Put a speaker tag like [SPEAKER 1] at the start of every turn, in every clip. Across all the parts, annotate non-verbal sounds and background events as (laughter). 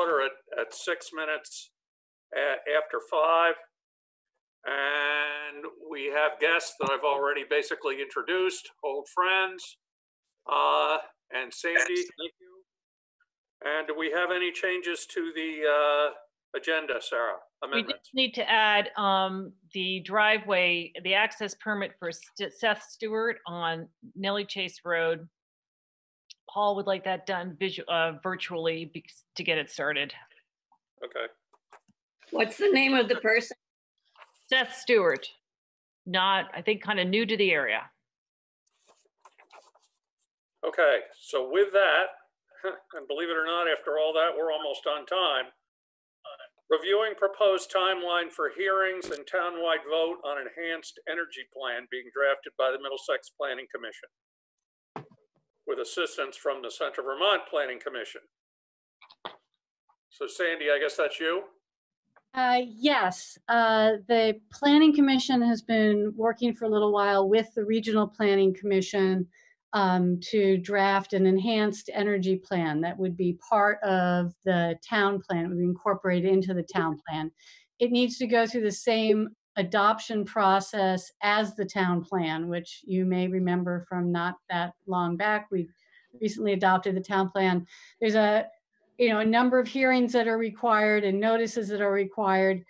[SPEAKER 1] order at, at six minutes a- after five. And we have guests that I've already basically introduced, old friends. Uh, and Sandy, thank you. And do we have any changes to the, uh, agenda, Sarah?
[SPEAKER 2] We
[SPEAKER 1] Amendments?
[SPEAKER 2] just need to add um, the driveway, the access permit for St- Seth Stewart on Nellie Chase Road. Paul would like that done visu- uh, virtually bec- to get it started.
[SPEAKER 1] Okay,
[SPEAKER 3] What's the name of the person?
[SPEAKER 2] Seth Stewart, not, I think, kind of new to the area.
[SPEAKER 1] okay, so with that, (laughs) and believe it or not, after all that, we're almost on time. Reviewing proposed timeline for hearings and townwide vote on enhanced energy plan being drafted by the Middlesex Planning Commission. With assistance from the Central Vermont Planning Commission. So Sandy, I guess that's you?
[SPEAKER 4] Uh, yes, uh, the Planning Commission has been working for a little while with the Regional Planning Commission um, to draft an enhanced energy plan that would be part of the town plan, would be incorporated into the town plan. It needs to go through the same adoption process as the town plan, which you may remember from not that long back. We recently adopted the town plan. There's a you know, a number of hearings that are required and notices that are required.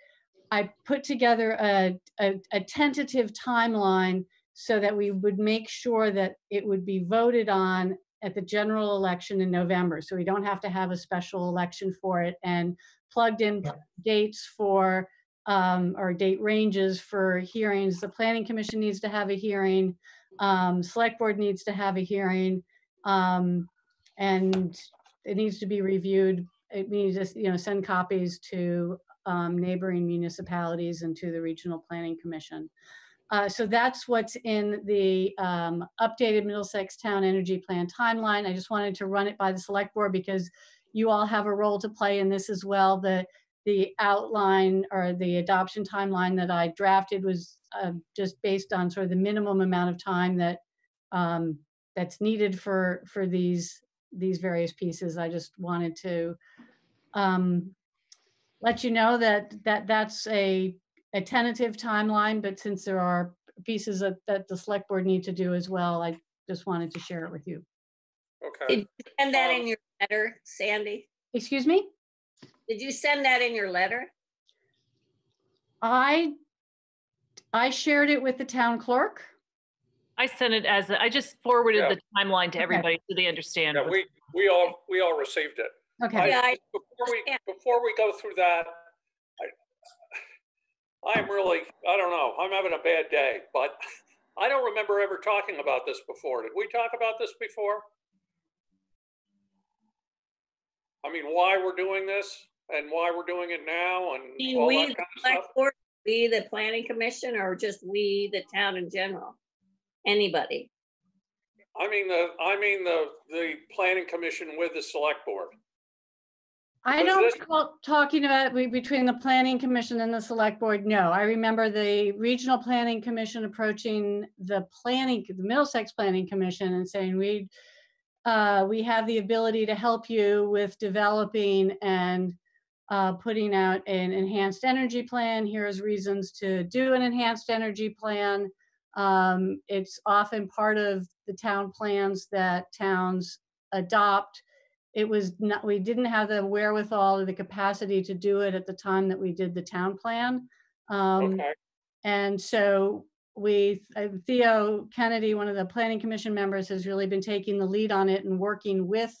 [SPEAKER 4] I put together a, a, a tentative timeline so that we would make sure that it would be voted on at the general election in November. So we don't have to have a special election for it and plugged in dates for, um, or date ranges for hearings. The planning commission needs to have a hearing. Um, select board needs to have a hearing. Um, and it needs to be reviewed. It needs to, you know, send copies to um, neighboring municipalities and to the Regional Planning Commission. Uh, so that's what's in the um, updated Middlesex Town Energy Plan timeline. I just wanted to run it by the select board because you all have a role to play in this as well. The, the outline or the adoption timeline that I drafted was uh, just based on sort of the minimum amount of time that um, that's needed for, for these these various pieces. I just wanted to um, let you know that that that's a, a tentative timeline, but since there are pieces that, that the select board need to do as well, I just wanted to share it with you.
[SPEAKER 1] Okay,
[SPEAKER 3] Did you send that
[SPEAKER 1] Um,
[SPEAKER 3] in your letter, Sandy?
[SPEAKER 4] Excuse me?
[SPEAKER 3] Did you send that in your letter?
[SPEAKER 4] I I shared it with the town clerk.
[SPEAKER 2] I sent it as, a- I just forwarded
[SPEAKER 1] Yeah.
[SPEAKER 2] the timeline to
[SPEAKER 4] Okay.
[SPEAKER 2] everybody so they understand.
[SPEAKER 1] yeah,
[SPEAKER 2] what's-
[SPEAKER 1] we, we all, we all received it.
[SPEAKER 4] Okay.
[SPEAKER 3] Yeah, I-
[SPEAKER 1] Before we,
[SPEAKER 3] understand.
[SPEAKER 1] before we go through that, I, I'm really, I don't know, I'm having a bad day, but I don't remember ever talking about this before. Did we talk about this before? I mean, why we're doing this and why we're doing it now and
[SPEAKER 3] Do
[SPEAKER 1] all
[SPEAKER 3] we,
[SPEAKER 1] that
[SPEAKER 3] the
[SPEAKER 1] kind of stuff?
[SPEAKER 3] board, we, the planning commission, or just we, the town in general? Anybody?
[SPEAKER 1] I mean, the, I mean, the, the planning commission with the select board.
[SPEAKER 4] I
[SPEAKER 1] Because
[SPEAKER 4] don't
[SPEAKER 1] this-
[SPEAKER 4] recall talking about be- between the planning commission and the select board. No, I remember the regional planning commission approaching the planning, the Middlesex Planning Commission and saying, we, uh, we have the ability to help you with developing and uh, putting out an enhanced energy plan. Here's reasons to do an enhanced energy plan. Um, it's often part of the town plans that towns adopt it was not, we didn't have the wherewithal or the capacity to do it at the time that we did the town plan. Um,
[SPEAKER 1] Okay,
[SPEAKER 4] and so we, uh, Theo Kennedy, one of the planning commission members, has really been taking the lead on it and working with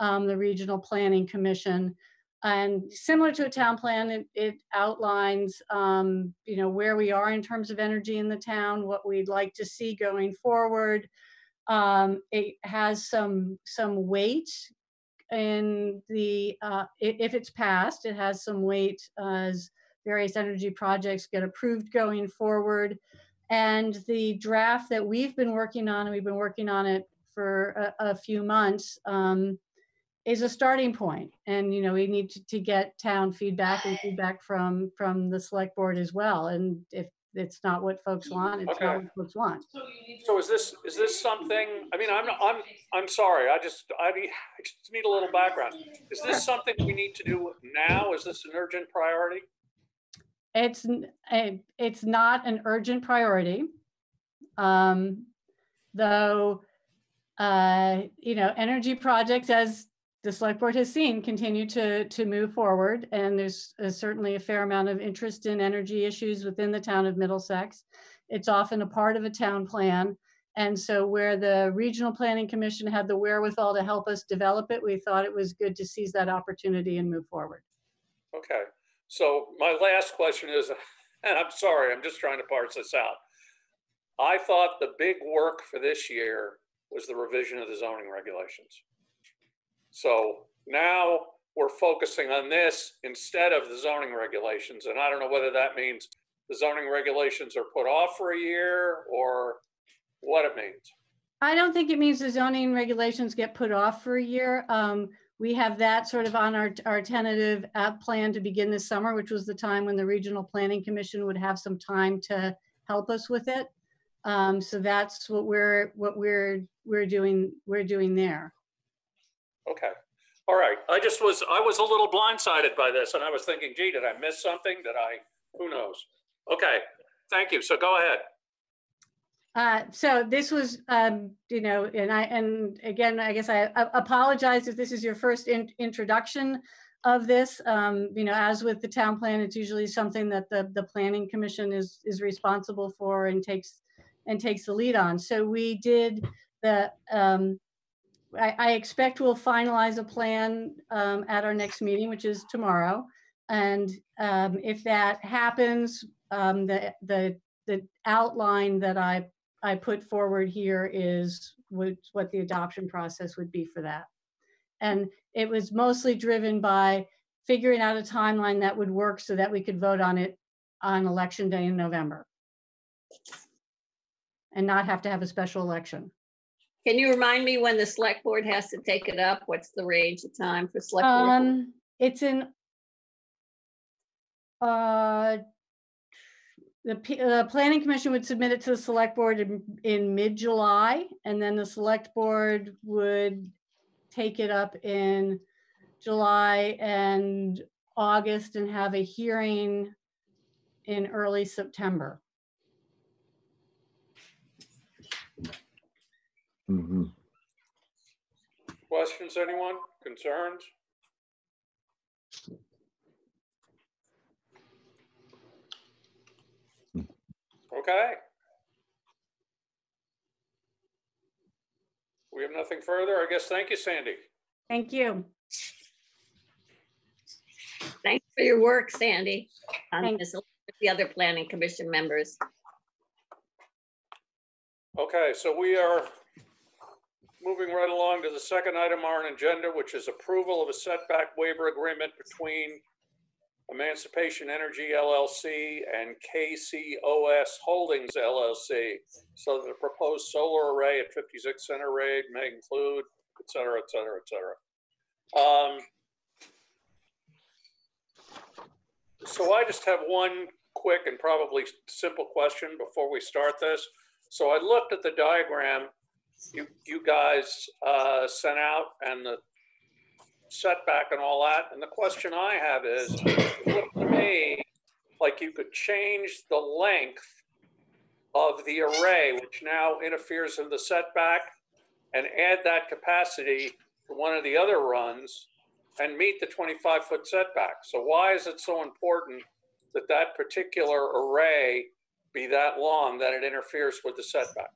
[SPEAKER 4] um, the regional planning commission. And similar to a town plan, it, it outlines, um, you know, where we are in terms of energy in the town, what we'd like to see going forward. Um, it has some, some weight in the, uh, if it's passed, it has some weight as various energy projects get approved going forward. And the draft that we've been working on, and we've been working on it for a, a few months, um, is a starting. And, you know, we need to, to get town feedback and feedback from, from the select board as well. And if it's not what folks want, it's
[SPEAKER 1] Okay.
[SPEAKER 4] not what folks want.
[SPEAKER 1] So is this, is this something, I mean, I'm, I'm, I'm sorry, I just, I need, (laughs) I just need a little background. Is this something we need to do now? Is this an urgent priority?
[SPEAKER 4] It's, n- it's not an urgent priority. Um, though, uh, you know, energy projects, as the select board has seen, continue to, to move forward. And there's uh, certainly a fair amount of interest in energy issues within the town of Middlesex. It's often a part of a town plan. And so where the Regional Planning Commission had the wherewithal to help us develop it, we thought it was good to seize that opportunity and move forward.
[SPEAKER 1] Okay, so my last question is, (laughs) and I'm sorry, I'm just trying to parse this out. I thought the big work for this year was the revision of the zoning regulations. So now we're focusing on this instead of the zoning regulations, and I don't know whether that means the zoning regulations are put off for a year or what it means.
[SPEAKER 4] I don't think it means the zoning regulations get put off for a year. Um, we have that sort of on our, our tentative app plan to begin this summer, which was the time when the Regional Planning Commission would have some time to help us with it. Um, so that's what we're, what we're, we're doing, we're doing there.
[SPEAKER 1] Okay, all right. I just was, I was a little blindsided by this and I was thinking, gee, did I miss something? Did I, who knows? Okay, thank you. So go ahead.
[SPEAKER 4] Uh, so this was, um, you know, and I, and again, I guess I I apologize if this is your first in- introduction of this. Um, you know, as with the town plan, it's usually something that the, the planning commission is, is responsible for and takes, and takes the lead on. So we did the, um, I, I expect we'll finalize a plan, um, at our next meeting, which is tomorrow. And, um, if that happens, um, the, the, the outline that I I put forward here is what, what the adoption process would be for that. And it was mostly driven by figuring out a timeline that would work so that we could vote on it on election day in November. And not have to have a special election.
[SPEAKER 3] Can you remind me when the select board has to take it up? What's the range of time for select? board?
[SPEAKER 4] Um, it's in uh, the, P- uh, planning commission would submit it to the select board in, in mid-July, and then the select board would take it up in July and August and have a hearing in early September.
[SPEAKER 5] Mhm.
[SPEAKER 1] Questions, anyone? Concerns? Okay. We have nothing further. I guess, thank you, Sandy.
[SPEAKER 4] Thank you.
[SPEAKER 3] Thanks for your work, Sandy. on
[SPEAKER 4] Thank-
[SPEAKER 3] this, with The other planning commission members.
[SPEAKER 1] Okay, so we are moving right along to the second item on our agenda, which is approval of a setback waiver agreement between Emancipation Energy LLC and KCOS Holdings LLC. So the proposed solar array at 56 Center Road may include, et cetera, et cetera, et cetera. Um, So I just have one quick and probably simple question before we start this. So I looked at the diagram you, you guys uh, sent out and the setback and all that. And the question I have is, it looked to me like you could change the length of the array, which now interferes in the setback, and add that capacity to one of the other runs and meet the 25-foot setback. So why is it so important that that particular array be that long that it interferes with the setback?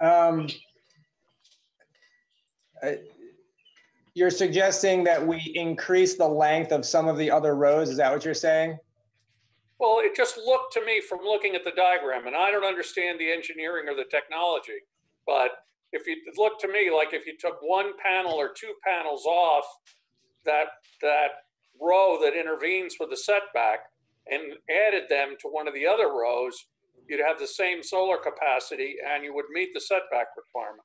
[SPEAKER 6] Um, uh, You're suggesting that we increase the length of some of the other rows? Is that what you're saying?
[SPEAKER 1] Well, it just looked to me from looking at the diagram, and I don't understand the engineering or the technology, but if you, look to me like if you took one panel or two panels off that, that row that intervenes with the setback and added them to one of the other rows, you'd have the same solar capacity and you would meet the setback requirement.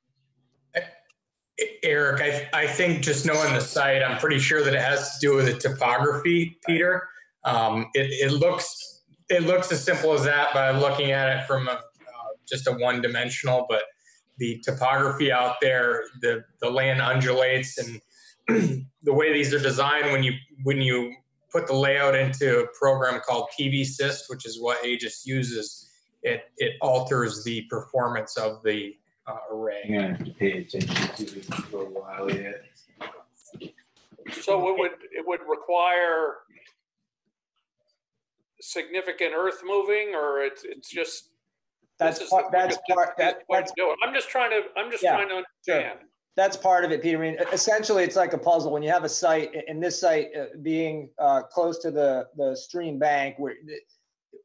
[SPEAKER 7] Eric, I, I think just knowing the site, I'm pretty sure that it has to do with the topography, Peter.
[SPEAKER 5] Um, it, it looks it looks as simple as that by looking at it from a, uh, just a one dimensional, but the topography out there, the the land undulates, and (clears throat) the way these are designed when you when you put the layout into a program called PVsyst, which is what Aegis uses, it it alters the performance of the uh, array.
[SPEAKER 7] I'm gonna have to pay attention to it for a while yet.
[SPEAKER 1] So it would, it would require significant earth moving or it's, it's just?
[SPEAKER 6] That's,
[SPEAKER 1] this is
[SPEAKER 6] part-
[SPEAKER 1] the
[SPEAKER 6] that's
[SPEAKER 1] quickest-
[SPEAKER 6] part, that,
[SPEAKER 1] easiest way to
[SPEAKER 6] that's,
[SPEAKER 1] do it. I'm just trying to, I'm just
[SPEAKER 6] Yeah,
[SPEAKER 1] trying to
[SPEAKER 6] sure.
[SPEAKER 1] understand.
[SPEAKER 6] that's part of it, Peter. I mean, essentially, it's like a puzzle. When you have a site, and this site uh, being uh, close to the, the stream bank, where it-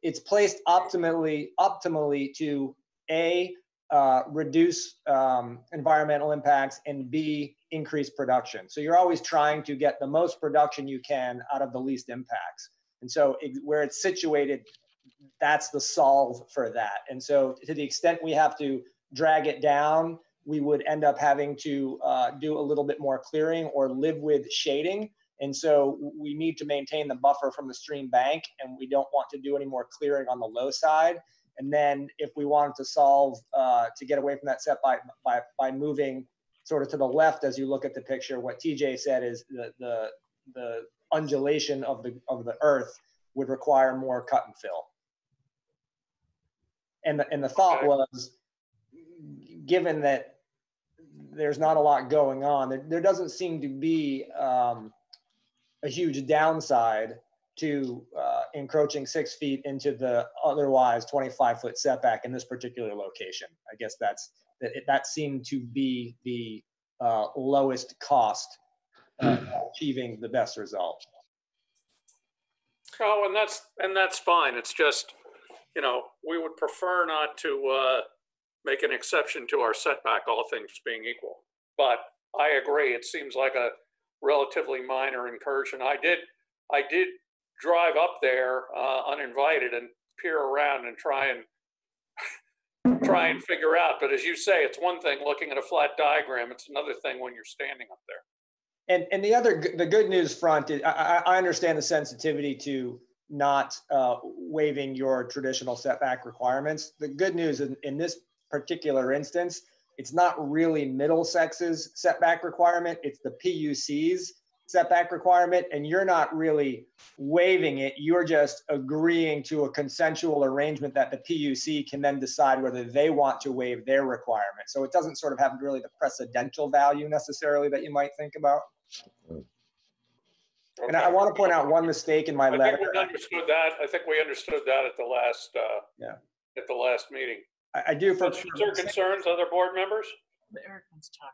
[SPEAKER 6] it's placed optimally, optimally to A, uh, reduce um, environmental impacts, and B, increase production. So you're always trying to get the most production you can out of the least impacts. And so it- where it's situated, that's the solve for that. And so to the extent we have to drag it down, we would end up having to uh, do a little bit more clearing or live with shading. And so we need to maintain the buffer from the stream bank and we don't want to do any more clearing on the low side. And then if we wanted to solve uh, to get away from that set by, by, by moving sort of to the left as you look at the picture, what TJ said is the, the, the undulation of the, of the earth would require more cut and fill. And the, and the thought was, given that there's not a lot going on, there, there doesn't seem to be um, a huge downside to uh, encroaching six feet into the otherwise 25 foot setback in this particular location. I guess that's that, that seemed to be the uh, lowest cost uh, achieving the best result.
[SPEAKER 1] Oh, and that's, and that's fine. It's just, you know, we would prefer not to uh, make an exception to our setback, all things being equal. But I agree, it seems like a relatively minor incursion. I did, I did drive up there uh, uninvited and peer around and try and try and figure out. But as you say, it's one thing looking at a flat diagram. It's another thing when you're standing up there.
[SPEAKER 6] And, and the other, the good news front, is I, I, understand the sensitivity to not uh, waiving your traditional setback requirements. The good news in, in this particular instance, it's not really Middlesex's setback requirement, it's the PUC's setback requirement, and you're not really waiving it, you're just agreeing to a consensual arrangement that the PUC can then decide whether they want to waive their requirement. So it doesn't sort of have really the precedential value necessarily that you might think about. And I want to point out one mistake in my
[SPEAKER 1] I
[SPEAKER 6] letter.
[SPEAKER 1] think we understood that. I think we understood that at the last, uh,
[SPEAKER 6] Yeah.
[SPEAKER 1] at the last meeting.
[SPEAKER 6] I, I do for,
[SPEAKER 1] Questions or concerns, other board members?
[SPEAKER 2] Eric wants to talk.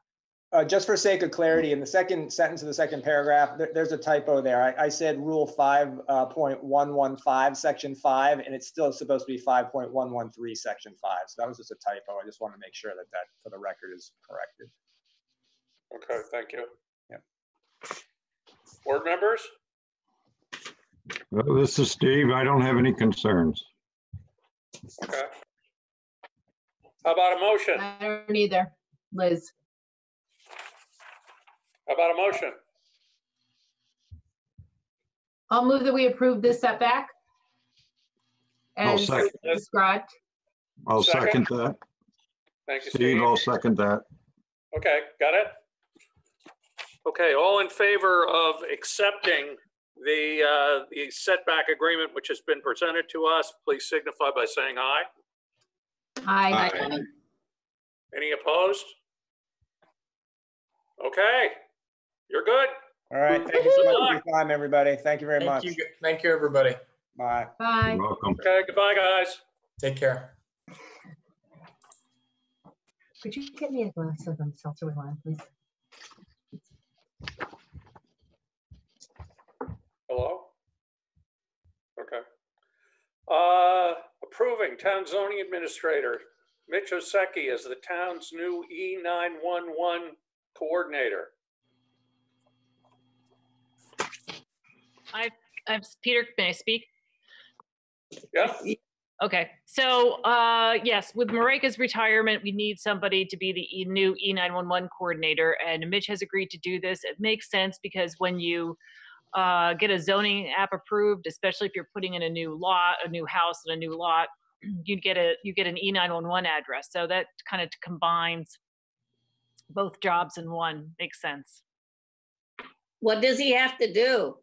[SPEAKER 6] uh, just for sake of clarity, in the second sentence of the second paragraph, there, there's a typo there. I, I said rule 5.115, uh, point one one five, section five, and it's still supposed to be five point one one three, section five. So that was just a typo. I just want to make sure that that, for the record, is corrected.
[SPEAKER 1] Okay, thank you.
[SPEAKER 6] Yep.
[SPEAKER 1] Board members?
[SPEAKER 8] Well, This is Steve. I don't have any concerns.
[SPEAKER 1] Okay. How about a motion?
[SPEAKER 9] I don't either. Liz,
[SPEAKER 1] How about a motion?
[SPEAKER 9] I'll move that we approve this setback.
[SPEAKER 8] I'll
[SPEAKER 9] As
[SPEAKER 8] second.
[SPEAKER 9] described.
[SPEAKER 8] I'll
[SPEAKER 1] Second.
[SPEAKER 8] second that.
[SPEAKER 1] Thank you,
[SPEAKER 8] Steve,
[SPEAKER 1] Steve.
[SPEAKER 8] I'll second that.
[SPEAKER 1] Okay, got it? Okay, all in favor of accepting the, uh, the setback agreement which has been presented to us, please signify by saying aye.
[SPEAKER 9] Aye.
[SPEAKER 1] Any opposed? Okay, you're good.
[SPEAKER 6] All right, thank you so much for your time, everybody. Thank you very
[SPEAKER 5] Thank
[SPEAKER 6] much.
[SPEAKER 5] you, thank you, everybody.
[SPEAKER 6] Bye.
[SPEAKER 9] Bye.
[SPEAKER 8] You're welcome.
[SPEAKER 1] Okay, goodbye, guys.
[SPEAKER 5] Take care.
[SPEAKER 9] Could you get me a glass of um, seltzer with lime, please?
[SPEAKER 1] Hello? Okay. Uh, approving town zoning administrator Mitch Osecki as the town's new E nine-one-one coordinator.
[SPEAKER 2] I've, Peter, may I speak?
[SPEAKER 1] Yeah,
[SPEAKER 2] Okay, so, uh, yes, with Marika's retirement, we need somebody to be the E- new E911 coordinator, and Mitch has agreed to do this. It makes sense because when you uh, get a zoning app approved, especially if you're putting in a new lot, a new house and a new lot, (clears throat) you'd get a, you get an E nine-one-one address. So that kind of combines both jobs in one. Makes sense.
[SPEAKER 3] What does he have to do?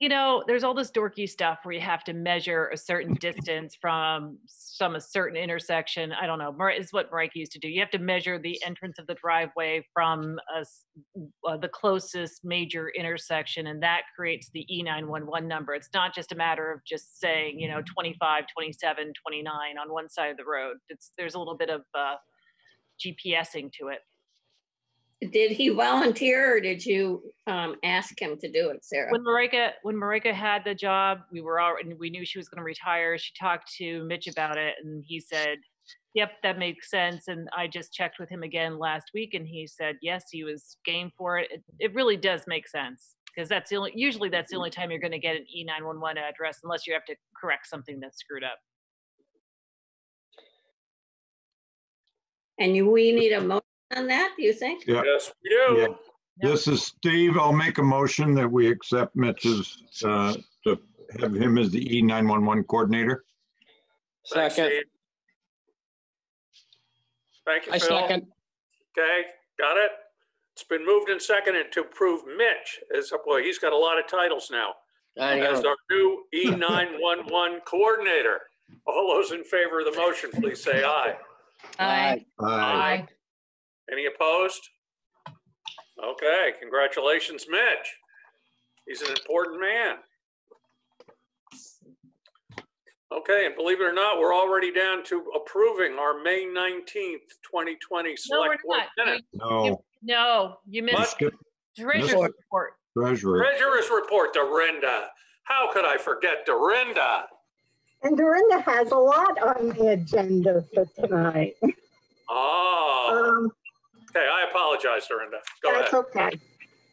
[SPEAKER 2] You know, there's all this dorky stuff where you have to measure a certain distance from some a certain intersection. I don't know. Is what Marika used to do. You have to measure the entrance of the driveway from a uh, the closest major intersection, and that creates the E E911 number. It's not just a matter of just saying, you know, 25, 27, 29 on one side of the road. It's there's a little bit of uh, GPSing to it.
[SPEAKER 3] Did he volunteer or did you um, ask him to do it, Sarah?
[SPEAKER 2] When Marika, when Marika had the job, we were all, and we knew she was going to retire. She talked to Mitch about it and he said, yep, that makes sense. And I just checked with him again last week and he said, yes, he was game for it. It, it really does make sense because that's the only, usually that's the only time you're going to get an E E911 address unless you have to correct something that's screwed up.
[SPEAKER 3] And you, we need a motion on that, do you think?
[SPEAKER 8] Yeah.
[SPEAKER 1] Yes, we
[SPEAKER 8] Yeah.
[SPEAKER 1] do.
[SPEAKER 8] This is Steve. I'll make a motion that we accept Mitch's, uh, to have him as the E E911 coordinator.
[SPEAKER 1] Thanks,
[SPEAKER 10] Second,
[SPEAKER 1] Steve. Thank you,
[SPEAKER 10] I
[SPEAKER 1] Phil.
[SPEAKER 10] second.
[SPEAKER 1] Okay, got it? It's been moved and seconded to approve Mitch as, boy, he's got a lot of titles now,
[SPEAKER 10] I
[SPEAKER 1] as
[SPEAKER 10] know.
[SPEAKER 1] our new E E911 (laughs) coordinator. All those in favor of the motion, please say aye.
[SPEAKER 10] Aye.
[SPEAKER 8] Aye.
[SPEAKER 1] Any opposed? Okay, congratulations, Mitch. He's an important man. Okay, and believe it or not, we're already down to approving our May 19th, 2020
[SPEAKER 2] No,
[SPEAKER 1] select
[SPEAKER 2] we're
[SPEAKER 1] board
[SPEAKER 2] not.
[SPEAKER 1] minutes.
[SPEAKER 8] No,
[SPEAKER 2] No, you missed
[SPEAKER 8] skip
[SPEAKER 2] treasurer's
[SPEAKER 8] Missed-
[SPEAKER 2] report.
[SPEAKER 8] treasurer.
[SPEAKER 1] Treasurer's report, Dorinda. How could I forget Dorinda?
[SPEAKER 11] And Dorinda has a lot on the agenda for tonight.
[SPEAKER 1] Oh,
[SPEAKER 11] Um,
[SPEAKER 1] okay, I apologize, Dorinda. Go
[SPEAKER 11] that's
[SPEAKER 1] ahead.
[SPEAKER 11] okay.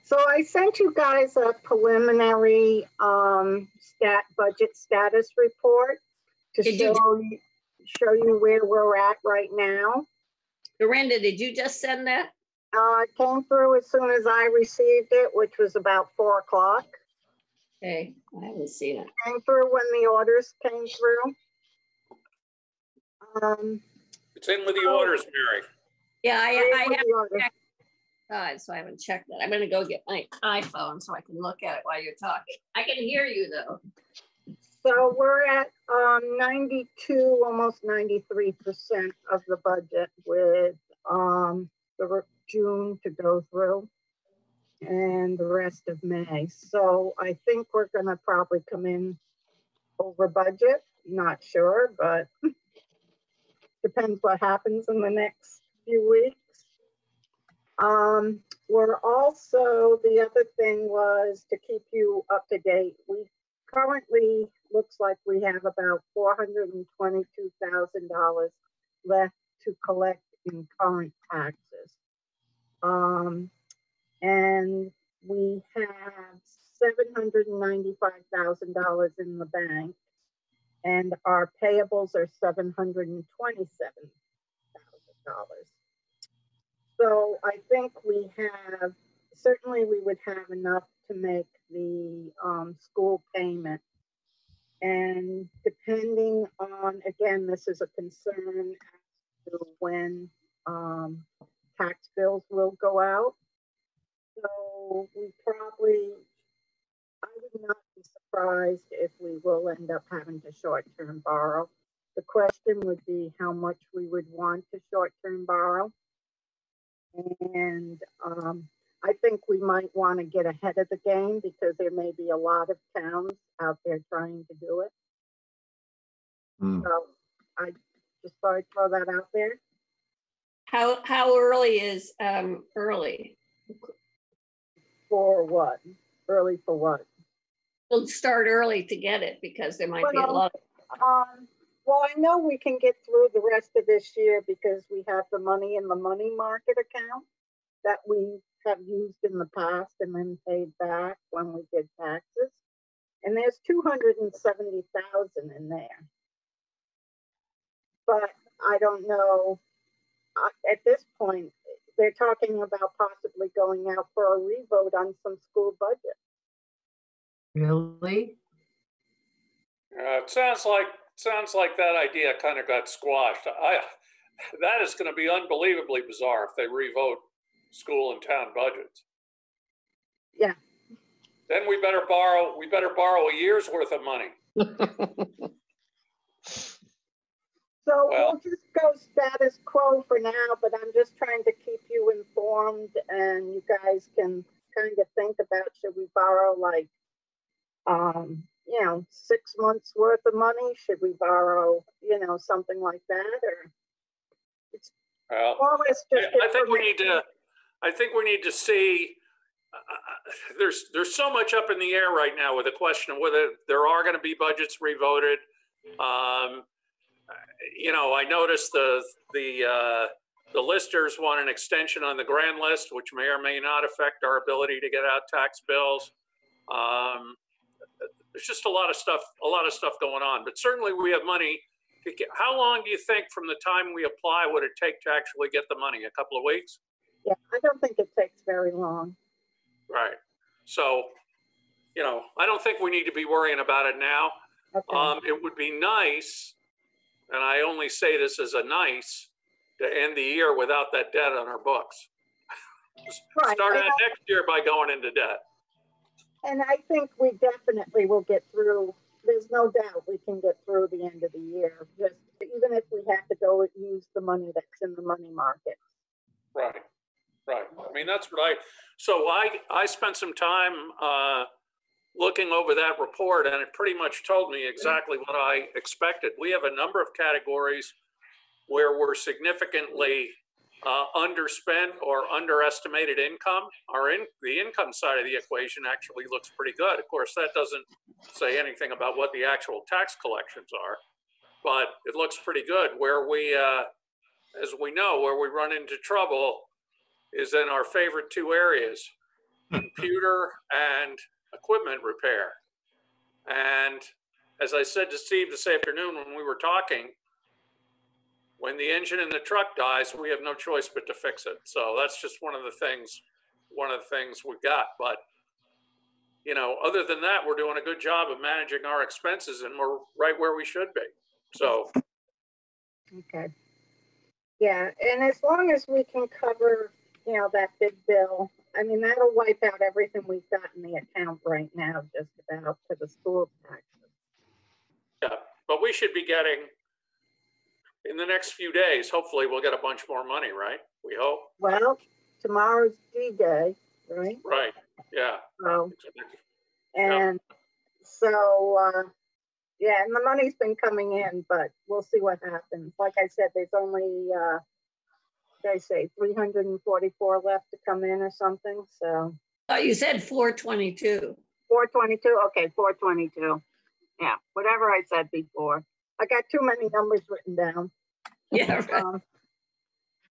[SPEAKER 11] So I sent you guys a preliminary, um, stat, budget status report to
[SPEAKER 3] Did
[SPEAKER 11] show, you- show you where we're at right now.
[SPEAKER 3] Dorinda, did you just send that?
[SPEAKER 11] Uh, it came through as soon as I received it, which was about four o'clock.
[SPEAKER 3] Okay, I haven't seen it.
[SPEAKER 11] Came through when the orders came through. Um,
[SPEAKER 1] It's in with the orders, Mary.
[SPEAKER 3] Yeah, I, I have,
[SPEAKER 11] the orders.
[SPEAKER 3] uh, so I haven't checked that. I'm gonna go get my iPhone so I can look at it while you're talking. I can hear you though.
[SPEAKER 11] So we're at um, 92, almost 93% of the budget with um, the June to go through and the rest of May. So I think we're going to probably come in over budget. Not sure, but (laughs) depends what happens in the next few weeks. Um, we're also, the other thing was to keep you up to date. We currently looks like we have about $422,000 left to collect in current taxes. Um, and we have $795,000 in the bank and our payables are seven hundred and twenty-seven. So I think we have, certainly we would have enough to make the um, school payment. And depending on, again, this is a concern as to when um, tax bills will go out. So we probably, I would not be surprised if we will end up having to short-term borrow. The question would be how much we would want to short-term borrow. And um, I think we might want to get ahead of the game because there may be a lot of towns out there trying to do it.
[SPEAKER 8] Hmm.
[SPEAKER 11] So I just thought I'd throw that out there.
[SPEAKER 3] How, how early is, um, early?
[SPEAKER 11] For what? Early for what?
[SPEAKER 3] We'll start early to get it because there might be a
[SPEAKER 11] Well,
[SPEAKER 3] lot.
[SPEAKER 11] Um, well, I know we can get through the rest of this year because we have the money in the money market account that we have used in the past and then paid back when we did taxes. And there's two hundred and seventy thousand in there. But I don't know, uh, at this point, they're talking about possibly going out for a revote on some school budget.
[SPEAKER 9] Really?
[SPEAKER 1] Uh, it sounds like, sounds like that idea kind of got squashed. I, that is gonna be unbelievably bizarre if they revote school and town budgets.
[SPEAKER 11] Yeah.
[SPEAKER 1] Then we better borrow, we better borrow a year's worth of money. (laughs)
[SPEAKER 11] So
[SPEAKER 1] Well-
[SPEAKER 11] we'll just go status quo for now, but I'm just trying to keep you informed and you guys can kind of think about, should we borrow like, um, you know, six months worth of money? Should we borrow, you know, something like that or?
[SPEAKER 1] Well,
[SPEAKER 11] More or less just
[SPEAKER 1] I think we need to, I think we need to see, uh, uh, there's, there's so much up in the air right now with the question of whether there are going to be budgets revoted. Um, You know, I noticed the, the, uh, the listers want an extension on the grand list, which may or may not affect our ability to get out tax bills. Um, There's just a lot of stuff, a lot of stuff going on, but certainly we have money to get- How long do you think from the time we apply would it take to actually get the money? A couple of weeks?
[SPEAKER 11] Yeah, I don't think it takes very long.
[SPEAKER 1] Right. So, you know, I don't think we need to be worrying about it now.
[SPEAKER 11] Okay.
[SPEAKER 1] Um, it would be nice, and I only say this as a nice, to end the year without that debt on our books. (laughs)
[SPEAKER 11] Right,
[SPEAKER 1] Start out next year by going into debt.
[SPEAKER 11] And I think we definitely will get through, there's no doubt we can get through the end of the year. Just even if we have to go use the money that's in the money market.
[SPEAKER 1] Right, right. I mean, that's what I, so I, I spent some time, uh, looking over that report and it pretty much told me exactly what I expected. We have a number of categories where we're significantly, uh, underspent or underestimated income. Our in, the income side of the equation actually looks pretty good. Of course, that doesn't say anything about what the actual tax collections are, but it looks pretty good where we, uh, as we know, where we run into trouble is in our favorite two areas, (laughs) computer and equipment repair. And as I said to Steve this afternoon when we were talking, when the engine in the truck dies, we have no choice but to fix it. So that's just one of the things, one of the things we got. But, you know, other than that, we're doing a good job of managing our expenses and we're right where we should be. So,
[SPEAKER 11] Okay. Yeah, and as long as we can cover, you know, that big bill, I mean, that'll wipe out everything we've got in the account right now, just about for the school taxes.
[SPEAKER 1] Yeah, but we should be getting, in the next few days, hopefully we'll get a bunch more money, right? We hope,
[SPEAKER 11] Well, tomorrow's D-Day, right?
[SPEAKER 1] right? Yeah.
[SPEAKER 11] So, and so, uh, yeah, and the money's been coming in, but we'll see what happens. Like I said, there's only, uh, they say three hundred and forty-four left to come in or something, so.
[SPEAKER 3] Oh, you said four twenty-two.
[SPEAKER 11] Four twenty-two, okay, four twenty-two. Yeah, whatever I said before. I got too many numbers written down. (laughs)
[SPEAKER 3] Yeah, right.
[SPEAKER 11] Um,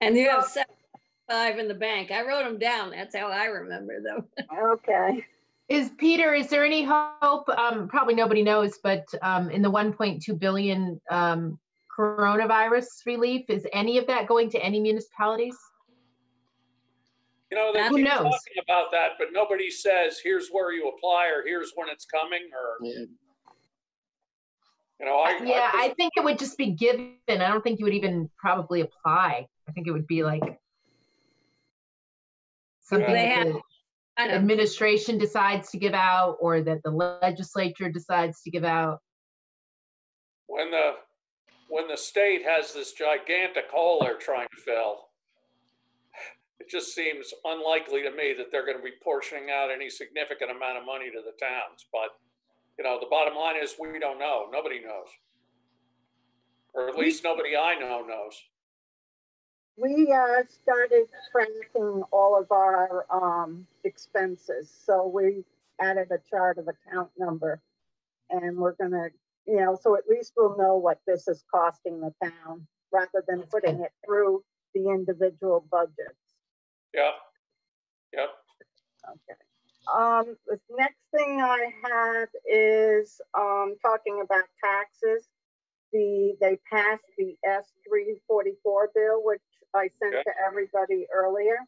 [SPEAKER 3] And you have seventy-five in the bank. I wrote them down. That's how I remember them. (laughs)
[SPEAKER 11] Okay,
[SPEAKER 9] Is Peter, is there any hope? Um, probably nobody knows, but um, in the 1.2 billion um, coronavirus relief, is any of that going to any municipalities?
[SPEAKER 1] You know, they
[SPEAKER 3] Who
[SPEAKER 1] keep
[SPEAKER 9] knows?
[SPEAKER 1] talking about that, but nobody says, here's where you apply, or here's when it's coming, or, you know, I.
[SPEAKER 9] Yeah,
[SPEAKER 1] I
[SPEAKER 9] I think it would just be given. I don't think you would even probably apply. I think it would be like something
[SPEAKER 3] They
[SPEAKER 9] that the administration decides to give out or that the legislature decides to give out.
[SPEAKER 1] when the, when the state has this gigantic hole they're trying to fill, it just seems unlikely to me that they're gonna be portioning out any significant amount of money to the towns, but, you know, the bottom line is, we don't know, nobody knows. Or at least nobody I know knows.
[SPEAKER 11] we, uh, started tracking all of our, um, expenses, so we added a chart of account number. And we're gonna, you know, so at least we'll know what this is costing the town, rather than putting it through the individual budgets.
[SPEAKER 1] Yep, yep.
[SPEAKER 11] Okay. Um, the next thing I have is, um, talking about taxes. The, they passed the S three forty-four bill, which I sent
[SPEAKER 1] Okay.
[SPEAKER 11] to everybody earlier.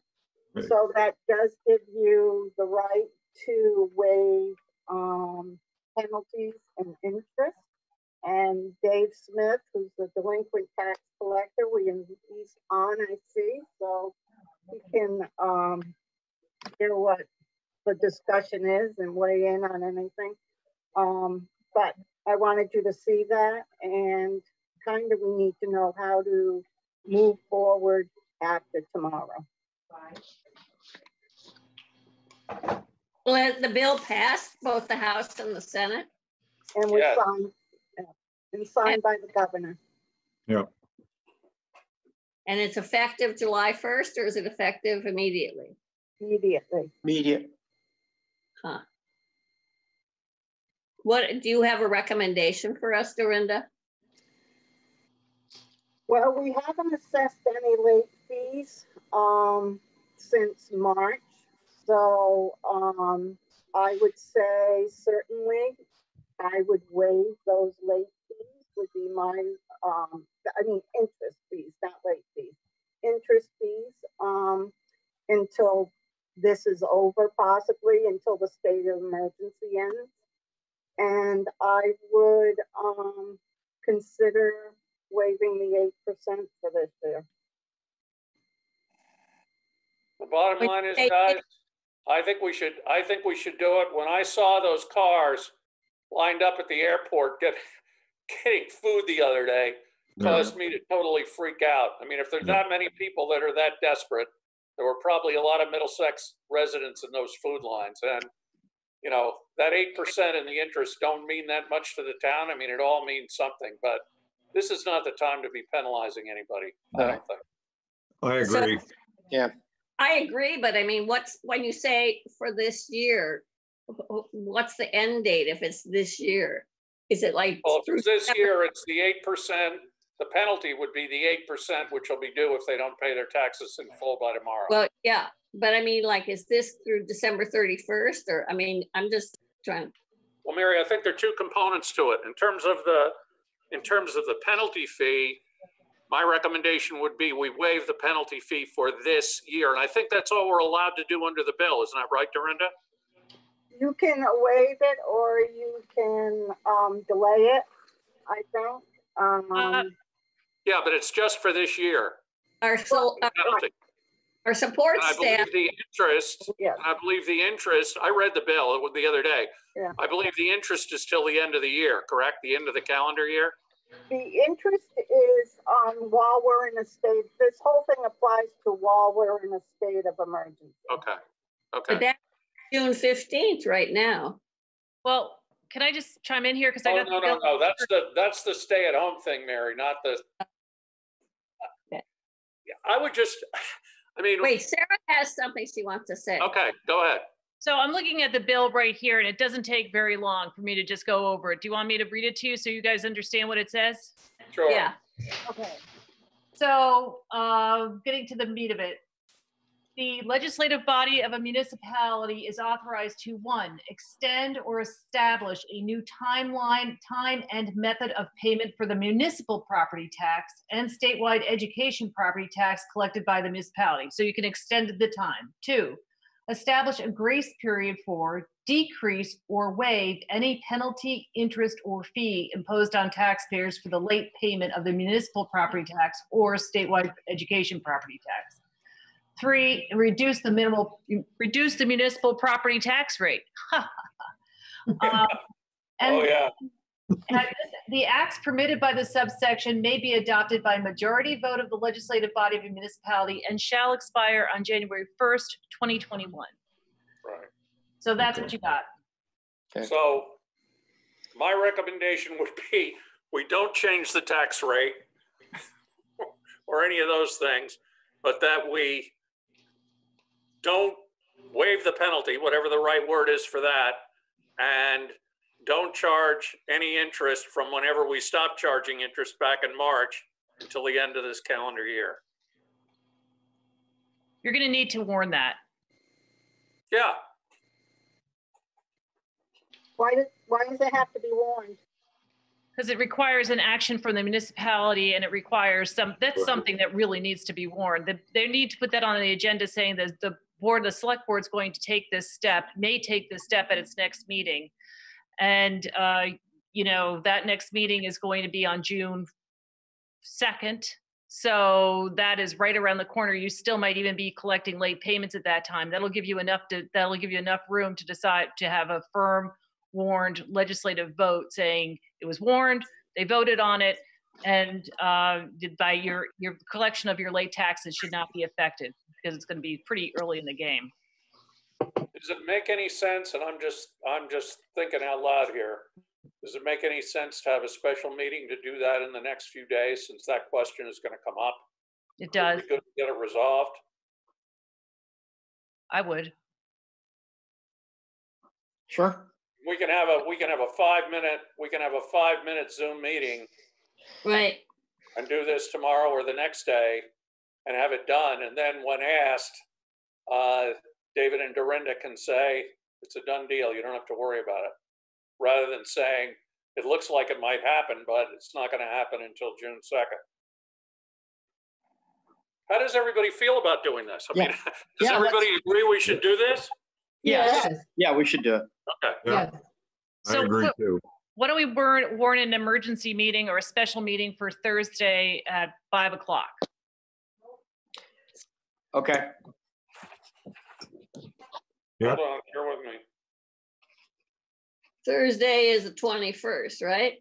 [SPEAKER 8] Right.
[SPEAKER 11] So that does give you the right to waive, um, penalties and interest. And Dave Smith, who's the delinquent tax collector, we, he's on, I see, so he can, um, hear what the discussion is and weigh in on anything. Um, but I wanted you to see that and kind of we need to know how to move forward after tomorrow.
[SPEAKER 3] Well, the bill passed both the House and the Senate.
[SPEAKER 11] And was
[SPEAKER 1] Yes.
[SPEAKER 11] signed, yeah, and signed by the governor. Yep.
[SPEAKER 3] And it's effective July 1st or is it effective immediately?
[SPEAKER 11] immediately.
[SPEAKER 6] Media.
[SPEAKER 3] Huh. What, do you have a recommendation for us, Dorinda?
[SPEAKER 11] Well, we haven't assessed any late fees, um, since March. So, um, I would say certainly I would waive those late fees would be my, um, I mean, interest fees, not late fees. Interest fees, um, until this is over possibly, until the state of emergency ends. And I would, um, consider waiving the eight percent for this year.
[SPEAKER 1] The bottom line is, guys, I think we should, I think we should do it. When I saw those cars lined up at the airport get, getting food the other day, caused me to totally freak out. I mean, if there's that many people that are that desperate, there were probably a lot of Middlesex residents in those food lines. And, you know, that eight percent in the interest don't mean that much to the town. I mean, it all means something, but this is not the time to be penalizing anybody, I don't think.
[SPEAKER 8] I
[SPEAKER 3] So-
[SPEAKER 8] agree.
[SPEAKER 3] I agree, but I mean, what's, when you say for this year, wh- wh- what's the end date if it's this year? Is it like?
[SPEAKER 1] Well, if
[SPEAKER 3] through
[SPEAKER 1] it's this year, it's the eight percent, the penalty would be the eight percent, which will be due if they don't pay their taxes in full by tomorrow.
[SPEAKER 3] Well, yeah, but I mean, like, is this through December thirty-first or, I mean, I'm just trying,
[SPEAKER 1] Well, Mary, I think there are two components to it. In terms of the, in terms of the penalty fee, my recommendation would be we waive the penalty fee for this year. And I think that's all we're allowed to do under the bill. Isn't that right, Dorinda?
[SPEAKER 11] You can waive it or you can, um, delay it, I think. Um,
[SPEAKER 1] Yeah, but it's just for this year.
[SPEAKER 3] our, so, our- our support
[SPEAKER 1] And I
[SPEAKER 3] staff,
[SPEAKER 1] believe the interest,
[SPEAKER 11] yes,
[SPEAKER 1] and I believe the interest, I read the bill the other day.
[SPEAKER 11] Yeah.
[SPEAKER 1] I believe the interest is till the end of the year, correct? The end of the calendar year?
[SPEAKER 11] the interest is, um, while we're in a state, this whole thing applies to while we're in a state of emergency.
[SPEAKER 1] Okay, okay.
[SPEAKER 3] but
[SPEAKER 1] okay.
[SPEAKER 3] that's June fifteenth right now.
[SPEAKER 2] Well, can I just chime in here? Because I
[SPEAKER 1] Oh,
[SPEAKER 2] got. the
[SPEAKER 1] no, no,
[SPEAKER 2] bill-
[SPEAKER 1] no, that's the, that's the stay-at-home thing, Mary, not the.
[SPEAKER 3] Okay.
[SPEAKER 1] Yeah, I would just, (sighs) I mean,
[SPEAKER 3] Wait, Sarah has something she wants to say.
[SPEAKER 1] okay, go ahead.
[SPEAKER 2] So I'm looking at the bill right here and it doesn't take very long for me to just go over it. Do you want me to read it to you so you guys understand what it says?
[SPEAKER 1] Sure.
[SPEAKER 3] Yeah,
[SPEAKER 2] Okay. So, uh, getting to the meat of it. The legislative body of a municipality is authorized to, one, extend or establish a new timeline, time and method of payment for the municipal property tax and statewide education property tax collected by the municipality. So you can extend the time. Two, establish a grace period for decrease or waive any penalty, interest, or fee imposed on taxpayers for the late payment of the municipal property tax or statewide education property tax. Three, reduce the minimal, reduce the municipal property tax rate. (laughs) Um, (laughs) and-
[SPEAKER 1] Oh, yeah.
[SPEAKER 2] The acts permitted by the subsection may be adopted by majority vote of the legislative body of a municipality and shall expire on January 1st, 2021.
[SPEAKER 1] Right.
[SPEAKER 2] So that's what you got.
[SPEAKER 6] Okay.
[SPEAKER 1] So my recommendation would be, we don't change the tax rate (laughs) or any of those things, but that we don't waive the penalty, whatever the right word is for that, and don't charge any interest from whenever we stop charging interest back in March until the end of this calendar year.
[SPEAKER 2] You're going to need to warn that.
[SPEAKER 1] Yeah,
[SPEAKER 11] Why does, why does it have to be warned?
[SPEAKER 2] Because it requires an action from the municipality and it requires some, that's something that really needs to be warned. They, they need to put that on the agenda saying that the, board, the select board's going to take this step, may take this step at its next meeting. And, uh, you know, that next meeting is going to be on June 2nd. So that is right around the corner. You still might even be collecting late payments at that time. That'll give you enough to, that'll give you enough room to decide to have a firm warned legislative vote saying it was warned, they voted on it, and uh, by your, your collection of your late taxes should not be affected because it's going to be pretty early in the game.
[SPEAKER 1] Does it make any sense, and I'm just, I'm just thinking out loud here. Does it make any sense to have a special meeting to do that in the next few days, since that question is gonna come up?
[SPEAKER 2] It
[SPEAKER 1] Would
[SPEAKER 2] does,
[SPEAKER 1] be Good to get it resolved.
[SPEAKER 2] I would.
[SPEAKER 6] Sure.
[SPEAKER 1] We can have a, we can have a five-minute, we can have a five-minute Zoom meeting
[SPEAKER 3] Right,
[SPEAKER 1] and do this tomorrow or the next day and have it done. And then when asked, uh, David and Dorinda can say, it's a done deal. You don't have to worry about it. Rather than saying, it looks like it might happen, but it's not going to happen until June 2nd. How does everybody feel about doing this? I mean, (laughs) does
[SPEAKER 10] Yeah,
[SPEAKER 1] everybody agree we should do this?
[SPEAKER 10] Yes,
[SPEAKER 9] Yes,
[SPEAKER 10] yeah, we should do it.
[SPEAKER 1] Okay.
[SPEAKER 8] Yeah.
[SPEAKER 9] yes.
[SPEAKER 8] I
[SPEAKER 2] So
[SPEAKER 8] agree
[SPEAKER 2] what-
[SPEAKER 8] too.
[SPEAKER 2] Why don't we warn, warn an emergency meeting or a special meeting for Thursday at 5 o'clock?
[SPEAKER 10] Okay,
[SPEAKER 8] Yep.
[SPEAKER 1] Hold on, bear with me.
[SPEAKER 3] Thursday is the twenty-first, right?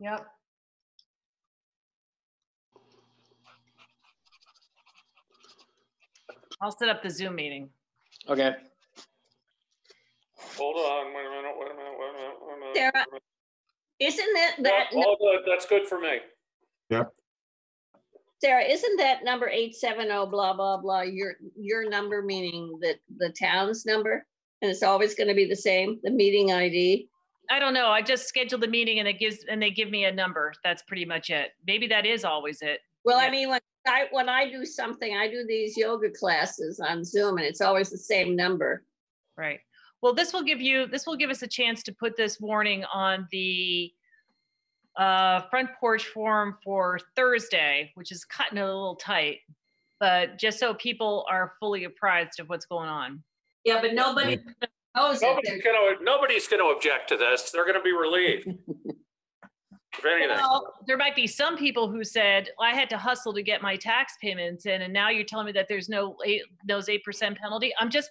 [SPEAKER 9] Yep.
[SPEAKER 2] I'll set up the Zoom meeting.
[SPEAKER 10] okay.
[SPEAKER 1] Hold on, wait a minute, wait a minute, wait a minute, wait a minute.
[SPEAKER 3] Sarah,
[SPEAKER 1] wait a minute.
[SPEAKER 3] Isn't that,
[SPEAKER 1] Yeah,
[SPEAKER 3] that,
[SPEAKER 1] all good. That's good for me. Yeah.
[SPEAKER 3] Sarah, isn't that number eight seven oh blah, blah, blah, your, your number meaning that the town's number? And it's always gonna be the same, the meeting ID?
[SPEAKER 2] I don't know. I just scheduled the meeting and it gives, and they give me a number. That's pretty much it. Maybe that is always it.
[SPEAKER 3] Well, I mean, when I, when I do something, I do these yoga classes on Zoom and it's always the same number.
[SPEAKER 2] Right. Well, this will give you, this will give us a chance to put this warning on the uh, front porch forum for Thursday, which is cutting it a little tight. But just so people are fully apprised of what's going on.
[SPEAKER 3] Yeah, but nobody knows that
[SPEAKER 1] Nobody's gonna, nobody's gonna object to this. They're gonna be relieved. (laughs) If anything.
[SPEAKER 2] Well, there might be some people who said, I had to hustle to get my tax payments in, and now you're telling me that there's no eight, those eight percent penalty. I'm just,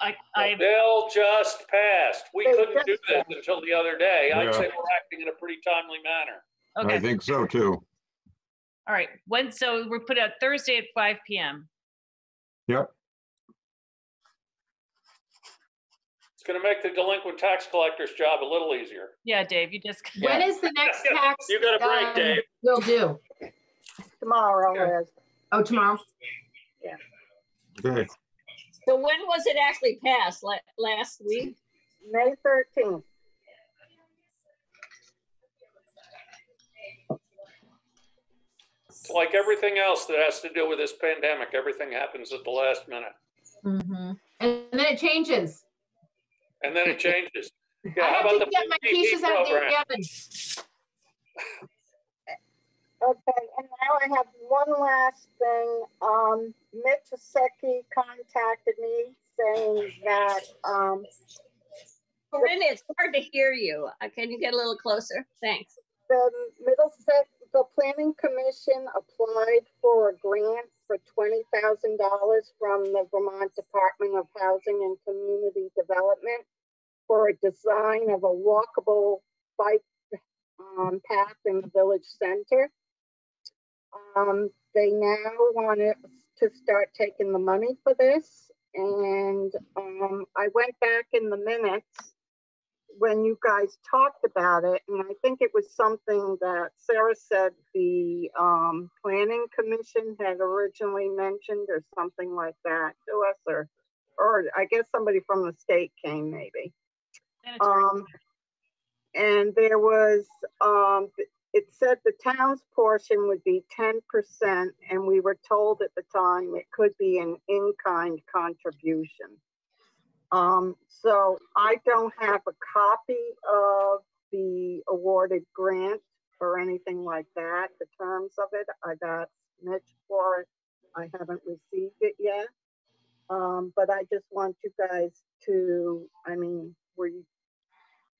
[SPEAKER 2] I,
[SPEAKER 1] The
[SPEAKER 2] I,
[SPEAKER 1] bill just passed. We
[SPEAKER 11] They
[SPEAKER 1] couldn't do
[SPEAKER 11] just
[SPEAKER 1] this
[SPEAKER 11] passed.
[SPEAKER 1] until the other day. I'd say we're acting in a pretty timely manner.
[SPEAKER 8] I
[SPEAKER 2] okay,
[SPEAKER 8] think so too.
[SPEAKER 2] all right. When, so we're put out Thursday at five PM.
[SPEAKER 8] Yep.
[SPEAKER 1] It's gonna make the delinquent tax collector's job a little easier.
[SPEAKER 2] Yeah, Dave, you just,
[SPEAKER 9] When is the next tax? (laughs)
[SPEAKER 1] You got a break,
[SPEAKER 9] um,
[SPEAKER 1] Dave.
[SPEAKER 9] Will do.
[SPEAKER 11] Tomorrow is,
[SPEAKER 9] Oh, tomorrow? Yeah.
[SPEAKER 8] Okay.
[SPEAKER 3] So when was it actually passed? La- last week?
[SPEAKER 11] May thirteenth.
[SPEAKER 1] It's like everything else that has to do with this pandemic. Everything happens at the last minute.
[SPEAKER 9] Mhm. And then it changes.
[SPEAKER 1] And then it changes. (laughs)
[SPEAKER 9] I
[SPEAKER 1] how
[SPEAKER 9] have
[SPEAKER 1] about
[SPEAKER 9] to
[SPEAKER 1] the
[SPEAKER 9] get my pieces out there,
[SPEAKER 1] program?
[SPEAKER 11] Okay, and now I have one last thing. Um, Mitch Secchi contacted me saying that, um,
[SPEAKER 3] Corinne, it's hard to hear you. Uh, Can you get a little closer? Thanks.
[SPEAKER 11] the Middlesex, the planning commission applied for a grant for twenty thousand dollars from the Vermont Department of Housing and Community Development for a design of a walkable bike um, path in the village center. Um, they now want to start taking the money for this. And um, I went back in the minutes when you guys talked about it, and I think it was something that Sarah said the um, planning commission had originally mentioned or something like that to us, or, or I guess somebody from the state came maybe.
[SPEAKER 2] Sanitary.
[SPEAKER 11] Um, and there was, um, it said the town's portion would be ten percent, and we were told at the time it could be an in-kind contribution. Um, so I don't have a copy of the awarded grant or anything like that, the terms of it. I got Mitch for it. I haven't received it yet. Um, but I just want you guys to, I mean, we,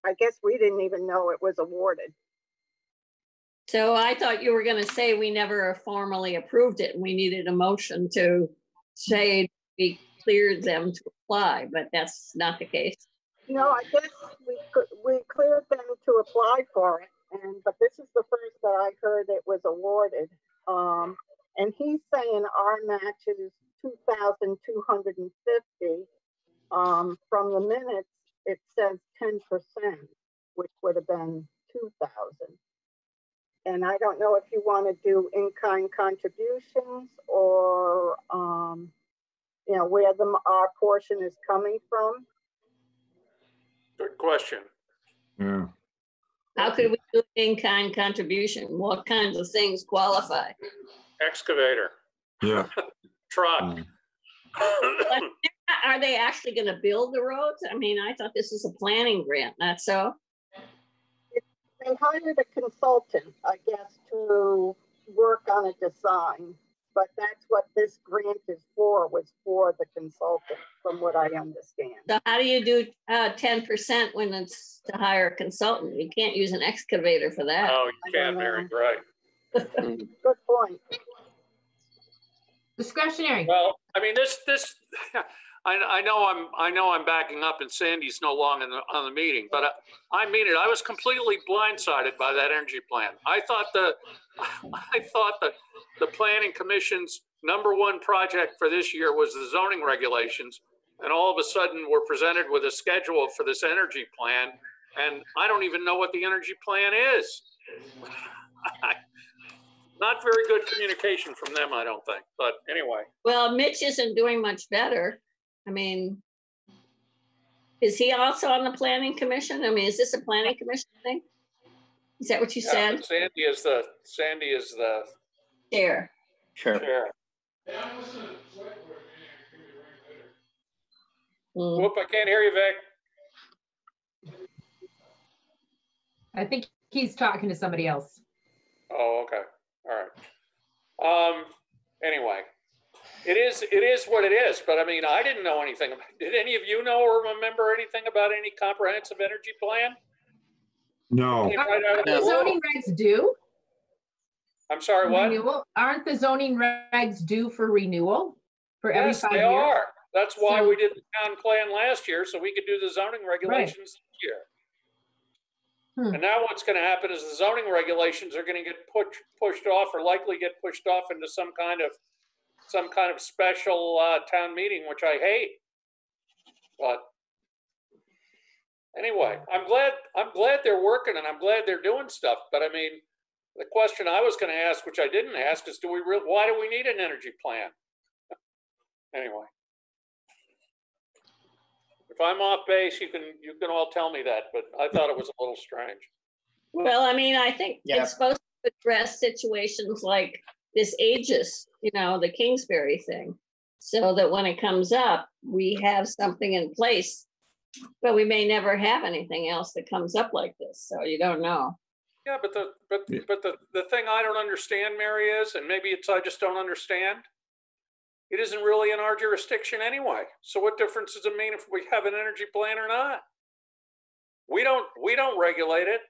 [SPEAKER 11] I guess we didn't even know it was awarded.
[SPEAKER 3] So I thought you were gonna say we never formally approved it and we needed a motion to say we cleared them to apply, but that's not the case.
[SPEAKER 11] No, I guess we, we cleared them to apply for it, and, but this is the first that I heard it was awarded. Um, and he's saying our match is two thousand two hundred and fifty. Um, from the minutes, it says ten percent, which would have been two thousand. And I don't know if you want to do in-kind contributions or, um, you know, where the, our portion is coming from.
[SPEAKER 1] Good question.
[SPEAKER 8] Yeah.
[SPEAKER 3] How could we do in-kind contribution? What kinds of things qualify?
[SPEAKER 1] Excavator,
[SPEAKER 8] Yeah. (laughs)
[SPEAKER 1] truck.
[SPEAKER 8] Mm.
[SPEAKER 3] Are they actually gonna build the roads? I mean, I thought this was a planning grant, not so?
[SPEAKER 11] They hired a consultant, I guess, to work on a design. But that's what this grant is for, was for the consultant, from what I understand.
[SPEAKER 3] So how do you do uh ten percent when it's to hire a consultant? You can't use an excavator for that.
[SPEAKER 1] Oh, you can't, Mary, right. (laughs)
[SPEAKER 11] Good point.
[SPEAKER 9] Discretionary.
[SPEAKER 1] Well, I mean, this, this, I, I know I'm, I know I'm backing up and Sandy's no longer on the, meeting, but I, I mean it, I was completely blindsided by that energy plan. I thought the, (laughs) I thought the, the planning commission's number one project for this year was the zoning regulations. And all of a sudden, we're presented with a schedule for this energy plan, and I don't even know what the energy plan is. (sighs) Not very good communication from them, I don't think, but anyway.
[SPEAKER 3] Well, Mitch isn't doing much better. I mean, is he also on the planning commission? I mean, is this a planning commission thing? Is that what you
[SPEAKER 1] Yeah,
[SPEAKER 3] said?
[SPEAKER 1] but Sandy is the, Sandy is the
[SPEAKER 3] Chair.
[SPEAKER 10] Sure.
[SPEAKER 1] chair.
[SPEAKER 3] Hmm.
[SPEAKER 1] Whoop, I can't hear you, Vic.
[SPEAKER 9] I think he's talking to somebody else.
[SPEAKER 1] Oh, okay, all right. Um, anyway, it is, it is what it is, but I mean, I didn't know anything. about- Did any of you know or remember anything about any comprehensive energy plan?
[SPEAKER 8] No,
[SPEAKER 1] right
[SPEAKER 9] Aren't
[SPEAKER 1] the
[SPEAKER 9] the zoning regs due?
[SPEAKER 1] I'm sorry,
[SPEAKER 9] for
[SPEAKER 1] what?
[SPEAKER 9] renewal? Aren't the zoning regs due for renewal? For every
[SPEAKER 1] Yes,
[SPEAKER 9] five
[SPEAKER 1] they
[SPEAKER 9] years?
[SPEAKER 1] are. That's why
[SPEAKER 9] So-
[SPEAKER 1] we did the town plan last year, so we could do the zoning regulations this year.
[SPEAKER 9] Hmm.
[SPEAKER 1] And now what's gonna happen is the zoning regulations are gonna get pushed, pushed off or likely get pushed off into some kind of, some kind of special, uh, town meeting, which I hate. But anyway, I'm glad, I'm glad they're working and I'm glad they're doing stuff, but I mean, the question I was gonna ask, which I didn't ask, is do we real, why do we need an energy plan? (laughs) Anyway. If I'm off base, you can, you can all tell me that, but I thought it was a little strange.
[SPEAKER 3] Well, I mean, I think
[SPEAKER 10] Yeah.
[SPEAKER 3] it's supposed to address situations like this Aegis, you know, the Kingsbury thing. So that when it comes up, we have something in place. But we may never have anything else that comes up like this, so you don't know.
[SPEAKER 1] Yeah, but the, but,
[SPEAKER 8] Yeah.
[SPEAKER 1] but the, the thing I don't understand, Mary, is, and maybe it's, I just don't understand. It isn't really in our jurisdiction anyway. So what difference does it mean if we have an energy plan or not? We don't, we don't regulate it.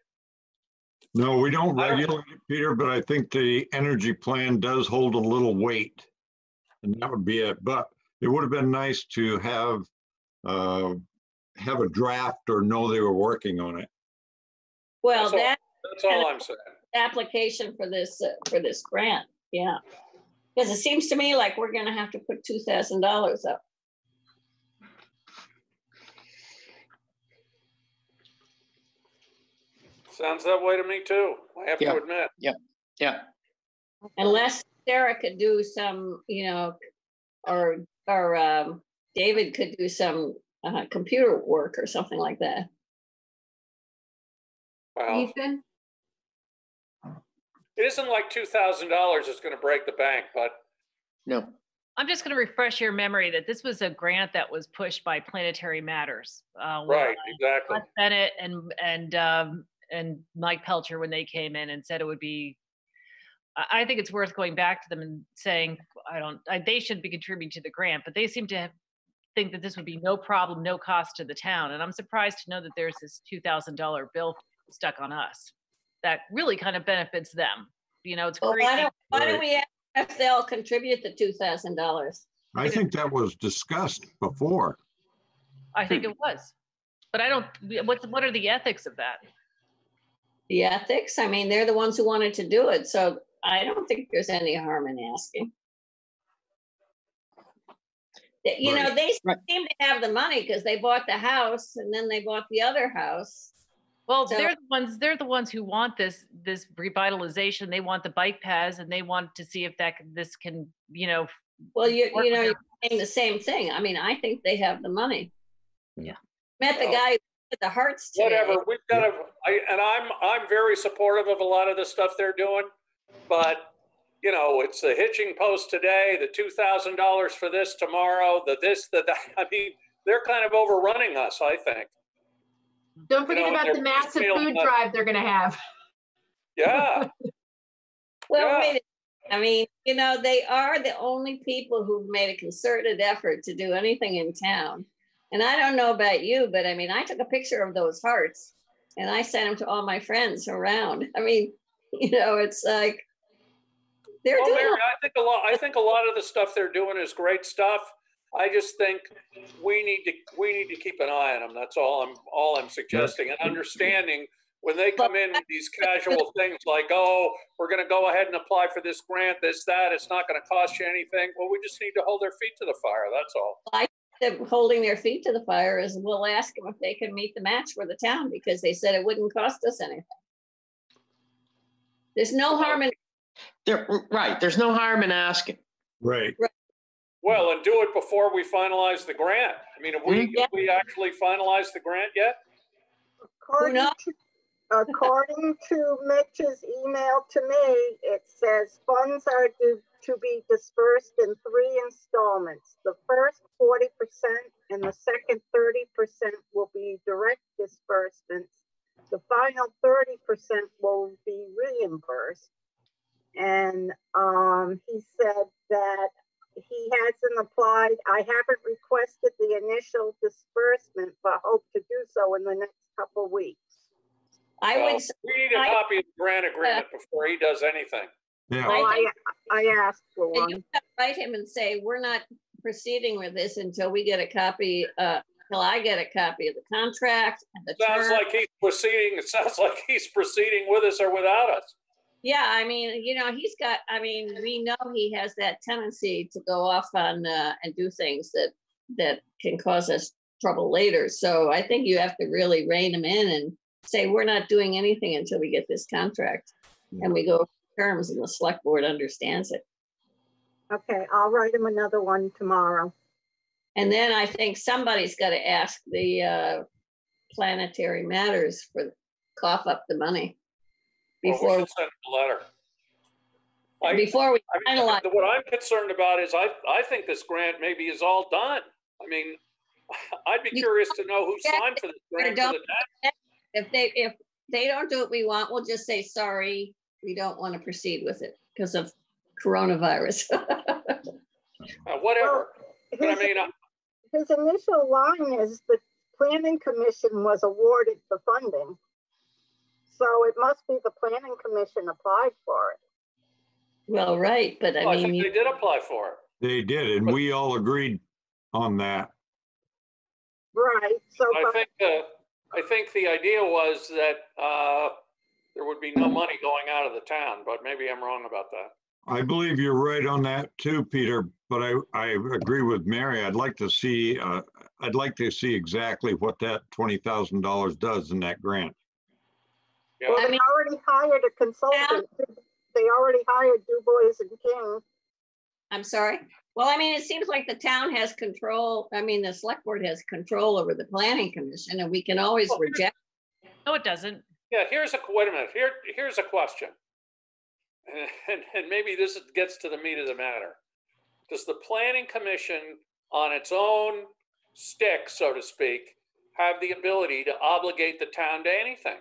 [SPEAKER 8] No, we don't
[SPEAKER 1] I don't-
[SPEAKER 8] regulate it, Peter, but I think the energy plan does hold a little weight. And that would be it, but it would have been nice to have, uh, have a draft or know they were working on it.
[SPEAKER 3] Well,
[SPEAKER 1] That's all.
[SPEAKER 3] that
[SPEAKER 1] That's all I'm saying.
[SPEAKER 3] application for this, uh, for this grant, yeah. Because it seems to me like we're gonna have to put two thousand dollars up.
[SPEAKER 1] Sounds that way to me too, I have
[SPEAKER 10] Yeah.
[SPEAKER 1] to admit.
[SPEAKER 10] Yeah. Yeah.
[SPEAKER 3] Unless Sarah could do some, you know, or, or, um, David could do some, uh, computer work or something like that.
[SPEAKER 1] Well,
[SPEAKER 9] Ethan?
[SPEAKER 1] it isn't like two thousand dollars is gonna break the bank, but
[SPEAKER 10] No.
[SPEAKER 2] I'm just going to refresh your memory that this was a grant that was pushed by Planetary Matters. uh, with,
[SPEAKER 1] right, exactly.
[SPEAKER 2] Bud Bennett and, and, um, and Mike Pelcher when they came in and said it would be, I, I think it's worth going back to them and saying, I don't, I, they should be contributing to the grant, but they seem to have think that this would be no problem, no cost to the town. And I'm surprised to know that there's this two thousand dollar bill stuck on us. That really kind of benefits them. You know, it's
[SPEAKER 3] Well, why don't, why don't we ask if they'll contribute the two thousand dollars?
[SPEAKER 8] I think that was discussed before.
[SPEAKER 2] I think it was. But I don't, what's, what are the ethics of that?
[SPEAKER 3] The ethics, I mean, they're the ones who wanted to do it, so I don't think there's any harm in asking. That- You know, they
[SPEAKER 10] Right.
[SPEAKER 3] seem to have the money because they bought the house and then they bought the other house.
[SPEAKER 2] Well,
[SPEAKER 3] So-
[SPEAKER 2] they're the ones, they're the ones who want this, this revitalization. They want the bike paths and they want to see if that, can- this can, you know,
[SPEAKER 3] Well, you, you know, you're saying the same thing. I mean, I think they have the money.
[SPEAKER 2] Yeah.
[SPEAKER 3] Met the
[SPEAKER 1] Well,
[SPEAKER 3] guy with the hearts today.
[SPEAKER 1] whatever, we've got to, I, and I'm, I'm very supportive of a lot of the stuff they're doing. But, you know, it's the hitching post today, the two thousand dollars for this tomorrow, the this, the that. (laughs) I mean, they're kind of overrunning us, I think.
[SPEAKER 9] Don't forget
[SPEAKER 1] know,
[SPEAKER 9] about the massive food
[SPEAKER 1] but-
[SPEAKER 9] drive they're gonna have.
[SPEAKER 1] Yeah, (laughs)
[SPEAKER 3] Well,
[SPEAKER 1] Yeah.
[SPEAKER 3] wait, a- I mean, you know, they are the only people who've made a concerted effort to do anything in town. And I don't know about you, but I mean, I took a picture of those hearts and I sent them to all my friends around. I mean, (laughs) you know, it's like they're
[SPEAKER 1] well,
[SPEAKER 3] doing.
[SPEAKER 1] Mary, I think a lot, I think a lot of the stuff they're doing is great stuff. I just think we need to, we need to keep an eye on them. That's all I'm, all I'm suggesting and understanding when they come in with these casual things like, oh, we're gonna go ahead and apply for this grant, this, that, it's not gonna cost you anything. Well, we just need to hold their feet to the fire, that's all.
[SPEAKER 3] Them holding their feet to the fire is we'll ask them if they can meet the match for the town because they said it wouldn't cost us anything. There's no harm in,
[SPEAKER 10] There, right, there's no harm in asking.
[SPEAKER 8] Right.
[SPEAKER 1] Well, and do it before we finalize the grant. I mean, have we, have we actually finalized the grant yet?
[SPEAKER 11] According
[SPEAKER 3] knows?
[SPEAKER 11] to, according to Mitch's email to me, it says funds are due to be dispersed in three installments. The first forty percent and the second thirty percent will be direct disbursements. The final thirty percent will be reimbursed. And, um, he said that he hasn't applied, I haven't requested the initial disbursement, but hope to do so in the next couple weeks.
[SPEAKER 3] I
[SPEAKER 1] Well,
[SPEAKER 3] would, s-
[SPEAKER 1] We need a
[SPEAKER 3] I-
[SPEAKER 1] copy of the grant agreement before he does anything.
[SPEAKER 8] Yeah.
[SPEAKER 11] Well,
[SPEAKER 3] I
[SPEAKER 11] I, I asked for one.
[SPEAKER 3] you have to write him and say, we're not proceeding with this until we get a copy, uh, till I get a copy of the contract and the
[SPEAKER 1] Sounds
[SPEAKER 3] term.
[SPEAKER 1] like he's proceeding, it sounds like he's proceeding with us or without us.
[SPEAKER 3] Yeah, I mean, you know, he's got, I mean, we know he has that tendency to go off on, uh, and do things that, that can cause us trouble later. So I think you have to really rein him in and say, we're not doing anything until we get this contract. And we go over terms and the select board understands it.
[SPEAKER 11] Okay, I'll write him another one tomorrow.
[SPEAKER 3] And then I think somebody's got to ask the, uh, planetary matters for cough up the money.
[SPEAKER 1] Well, we
[SPEAKER 3] Before,
[SPEAKER 1] send him a letter. I-
[SPEAKER 3] before we
[SPEAKER 1] I mean,
[SPEAKER 3] finalize.
[SPEAKER 1] what I'm concerned about is I, I think this grant maybe is all done. I mean, (laughs) I'd be
[SPEAKER 3] You-
[SPEAKER 1] curious to know who signed for this grant for the
[SPEAKER 3] if they, if they don't do what we want, we'll just say, sorry, we don't want to proceed with it because of coronavirus. (laughs)
[SPEAKER 1] Uh, whatever. But I
[SPEAKER 11] His,
[SPEAKER 1] mean, I-
[SPEAKER 11] his initial line is the planning commission was awarded the funding. So it must be the planning commission applied for it.
[SPEAKER 3] Well, right, but I
[SPEAKER 1] well, I
[SPEAKER 3] mean,
[SPEAKER 1] think
[SPEAKER 3] you-
[SPEAKER 1] they did apply for it.
[SPEAKER 8] They did, and we all agreed on that.
[SPEAKER 11] Right, so,
[SPEAKER 1] I
[SPEAKER 11] but
[SPEAKER 1] think, uh, I think the idea was that, uh, there would be no money going out of the town, but maybe I'm wrong about that.
[SPEAKER 8] I believe you're right on that too, Peter, but I, I agree with Mary. I'd like to see, uh, I'd like to see exactly what that twenty thousand dollars does in that grant.
[SPEAKER 11] well,
[SPEAKER 3] I
[SPEAKER 11] they
[SPEAKER 3] mean-
[SPEAKER 11] already hired a consultant. They already hired Du Bois and King.
[SPEAKER 3] I'm sorry. Well, I mean, it seems like the town has control, I mean, the select board has control over the planning commission and we can always
[SPEAKER 1] Well,
[SPEAKER 3] reject.
[SPEAKER 2] No, it doesn't.
[SPEAKER 1] Yeah, here's a, wait a minute, here, here's a question. (laughs) And, and maybe this gets to the meat of the matter. Does the planning commission on its own stick, so to speak, have the ability to obligate the town to anything?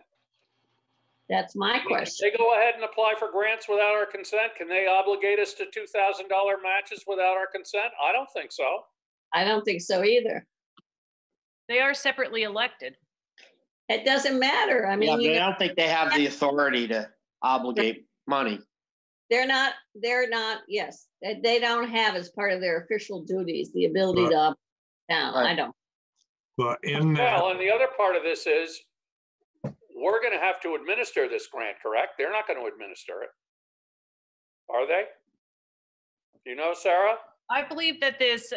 [SPEAKER 3] That's my question.
[SPEAKER 1] They go ahead and apply for grants without our consent? Can they obligate us to two thousand dollar matches without our consent? I don't think so.
[SPEAKER 3] I don't think so either.
[SPEAKER 2] They are separately elected.
[SPEAKER 3] It doesn't matter. I mean,
[SPEAKER 10] but
[SPEAKER 3] you
[SPEAKER 10] I
[SPEAKER 3] know,
[SPEAKER 10] don't think they have the authority to obligate money.
[SPEAKER 3] they're not, they're not, yes, they, they don't have as part of their official duties, the ability to opt down. I don't.
[SPEAKER 8] But in
[SPEAKER 1] Well, and the other part of this is, we're gonna have to administer this grant, correct? They're not gonna administer it. Are they? Do you know, Sarah?
[SPEAKER 2] I believe that this,